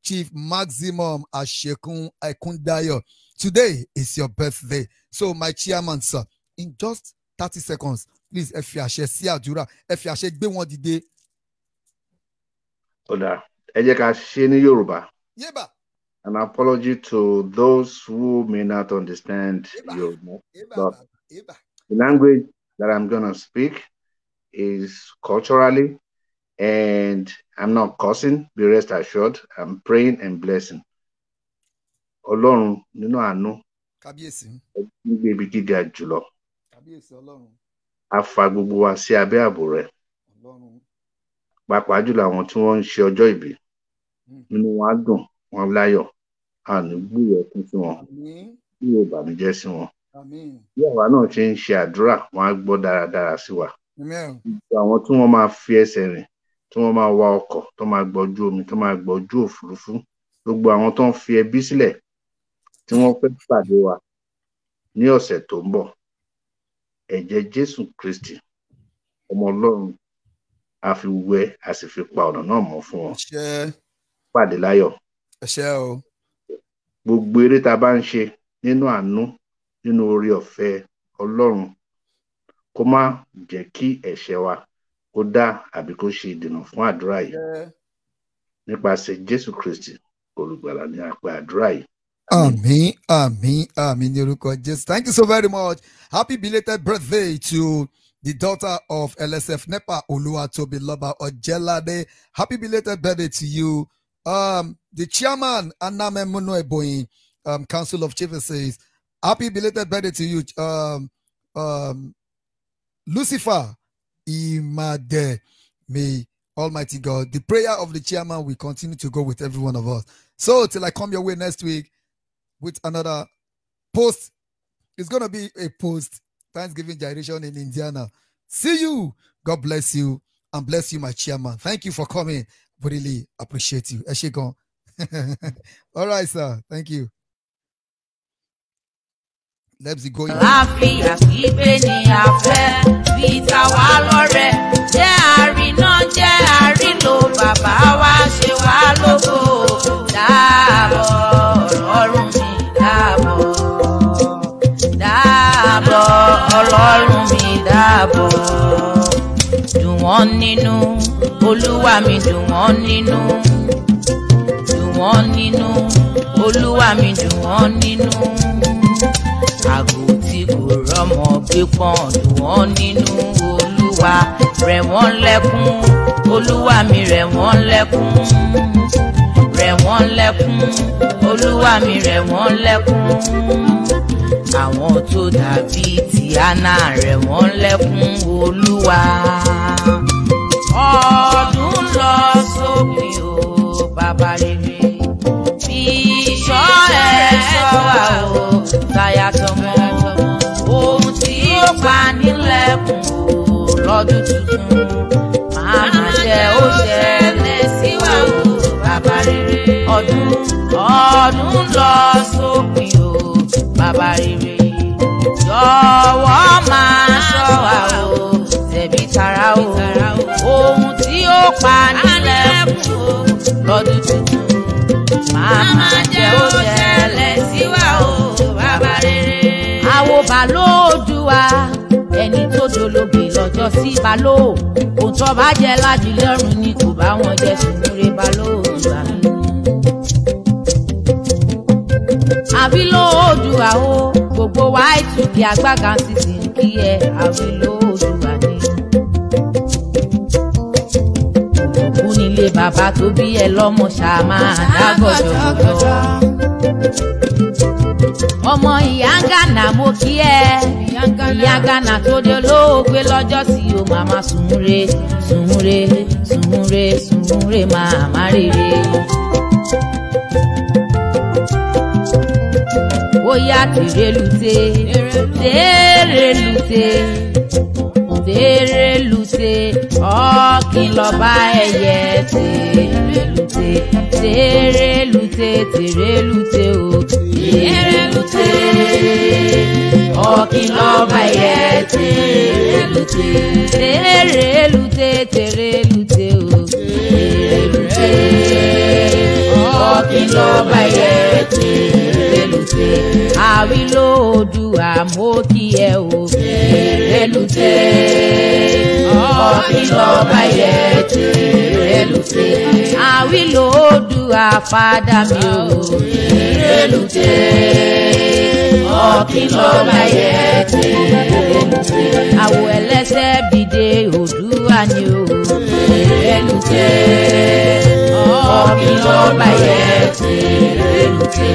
Chief Maximum Ashekun Ekundayo. Today is your birthday. So, my chairman, sir, in just 30 seconds, please, if you are sí àdúrà, if you are gbé wọn dìde. Oda, ẹ jẹ́ ká ṣe ní Yorùbá. Yébà. An apology to those who may not understand Yébà. Yoruba. Yébà. But Yébà. the language that I'm gonna speak is culturally, and I'm not cursing. Be rest assured, I'm praying and blessing. Ọlọ́run nínú àánú Kábíyèsí. nígbè ibi gíga jùlọ. Kábíyèsí Ọlọ́run. A fa gbogbo wa sí abẹ́ ààbò rẹ̀. Ọlọ́run. Pàápàá jùlọ àwọn tí wọ́n ń ṣe ọjọ́ ìbí. Nínú wọn á dùn, wọn láyọ̀. A ní gbúrò ẹkún sí wọn, gbúrò ìbànújẹ́ sí wọn. Bí àwa náà ṣe ń ṣe àdúrà, wọn á gbọ́ dáradára sí wa. Àwọn tí wọ́n máa fi ẹsẹ̀ rìn tí wọ́n máa wa ọkọ̀ tó máa gbọ́ ojú omi tó máa gbọ́ ojú òfurufú gbogbo àwọn tó ń fi ẹbí sílẹ̀ tí wọ́n fẹ́ pàdé wa ní ọ̀sẹ̀ tó ń bọ̀. Ẹ̀jẹ̀ Jésù Kristi ọmọ Ọlọ́run a fi wẹ a sì fi pa ọ̀nà náà mọ́ fún wọn pàdé láyọ̀. Gbogbo eré tá a bá ń ṣe nínú àánú nínú oore ọ̀fẹ́ Ọlọ́run kó má jẹ́ kí ẹ̀ṣẹ̀ wa kó dá àbí kó ṣe ìdènà fún àdúrà yìí. Nípasẹ̀ Jésù Kristi olùgbàlà ní àpẹ àdúrà yìí Àmín ní orúkọ Jésù. Thank you so very much. Happy belated birthday to the daughter of LSF NEPA, Oluwatobi Loba Ojelade. Happy belated birthday to you. Um, the chairman, Aname Muno Eboyin, um, Council of Chiefs says, Happy belated birthday to you, um, um, Lucifer Imade. May Almighty God, the prayer of the chairman will continue to go with every one of us. So, till I come your way next week with another post, it's going to be a post Thanksgiving gyration in Indiana. See you. God bless you and bless you, my chairman. Thank you for coming. Really appreciate you. All right, sir. Thank you. Let's lọ́rẹ jẹ́ bàbá wa ṣe wá dáàbọ̀ ọlọ́run mi dáàbọ̀ dùn wọ́n nínú olúwa mi dùn wọ́n nínú. Dùn wọ́n nínú olúwa mi dùn wọ́n nínú. Àgò tí kò rọ́mọ gbé pọ́n dùn wọ́n nínú. Olúwa rẹ̀ wọ́n lẹ́kún. Olúwa mi rẹ̀ wọ́n lẹ́kún rẹ̀ wọ́n lẹ́kún olúwa mi rẹ̀ wọ́n lẹ́kún. Àwọn tó dàbí tìánà rẹ̀ wọ́n lẹ́kún olúwa ọdún lọ sópin o. Bàbá rere jọ̀wọ́ máa ṣọ́ wa o. Tẹ̀bí tara o. Ohun tí ó pa nílẹ̀kùn o. Lọ́dún tuntun máa má jẹ́ ó ṣẹlẹ̀ sí wa o. Bàbá rere. àwo balóòdù wa ẹni tó dolóògbé lọ́jọ́ sí balóò tó bá jẹ́ lájú lọ́rùn ni kò bá wọn jẹ́ sùnúre balóòdù wa. àbí lóòdù wa o gbogbo wa ìtúkì agbága ti sì ń kí ẹ lóòdù wa ni. òkú nílé bàbá tó bí ẹ lọ́mọ ṣáà máa dágọ̀jọ̀gọ̀jọ̀. ọmọ ìyá ń gànà mo kí ẹ ìyá gànà tó dé olóògbé lọ́jọ́ tí o màmá sùnre sùnre sùnre sùnre màmá rere. Bóyá tìrẹlùtẹ tẹrẹlùtẹ tẹrẹlùtẹ ọkìn lọba ẹyẹ tẹrẹlùtẹ tẹrẹlùtẹ tẹrẹlùtẹ o tẹrẹlùtẹ ọkìn lọba ẹyẹ tẹrẹlùtẹ tẹrẹlùtẹ tẹrẹlùtẹ o tẹrẹlùtẹ ọkìn lọba ẹyẹ tẹrẹlùtẹ Fèrèlùté àrílòdù àmókì ẹ o. Fèrèlùté ọ̀kìlọ́ba yẹ Fèrèlùté àrílòdù àfàdà mi o. Fèrèlùté ọ̀kìlọ́ba yẹ Fèrèlùté àwọ̀ ẹlẹ́sẹ̀ bìde Oòduà ni o. Fèrèlùté ọ̀bìlọ́ba yẹ tèrèlùtè.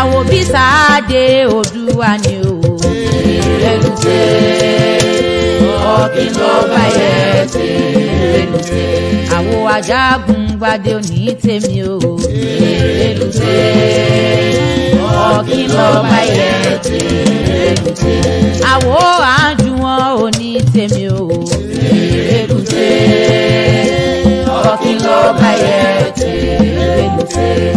àwòbí sáàdé òdúwà ni o. tèrèlùtè ọ̀bìlọ́ba yẹ tèrèlùtè. àwo ajagun gbadé òní tèmi o. tèrèlùtè ọ̀bìlọ́ba yẹ tèrèlùtè. àwo àjùwọ̀n òní tèmi o. tèrèlùtè kí ló bá yẹ tèlé tèlé.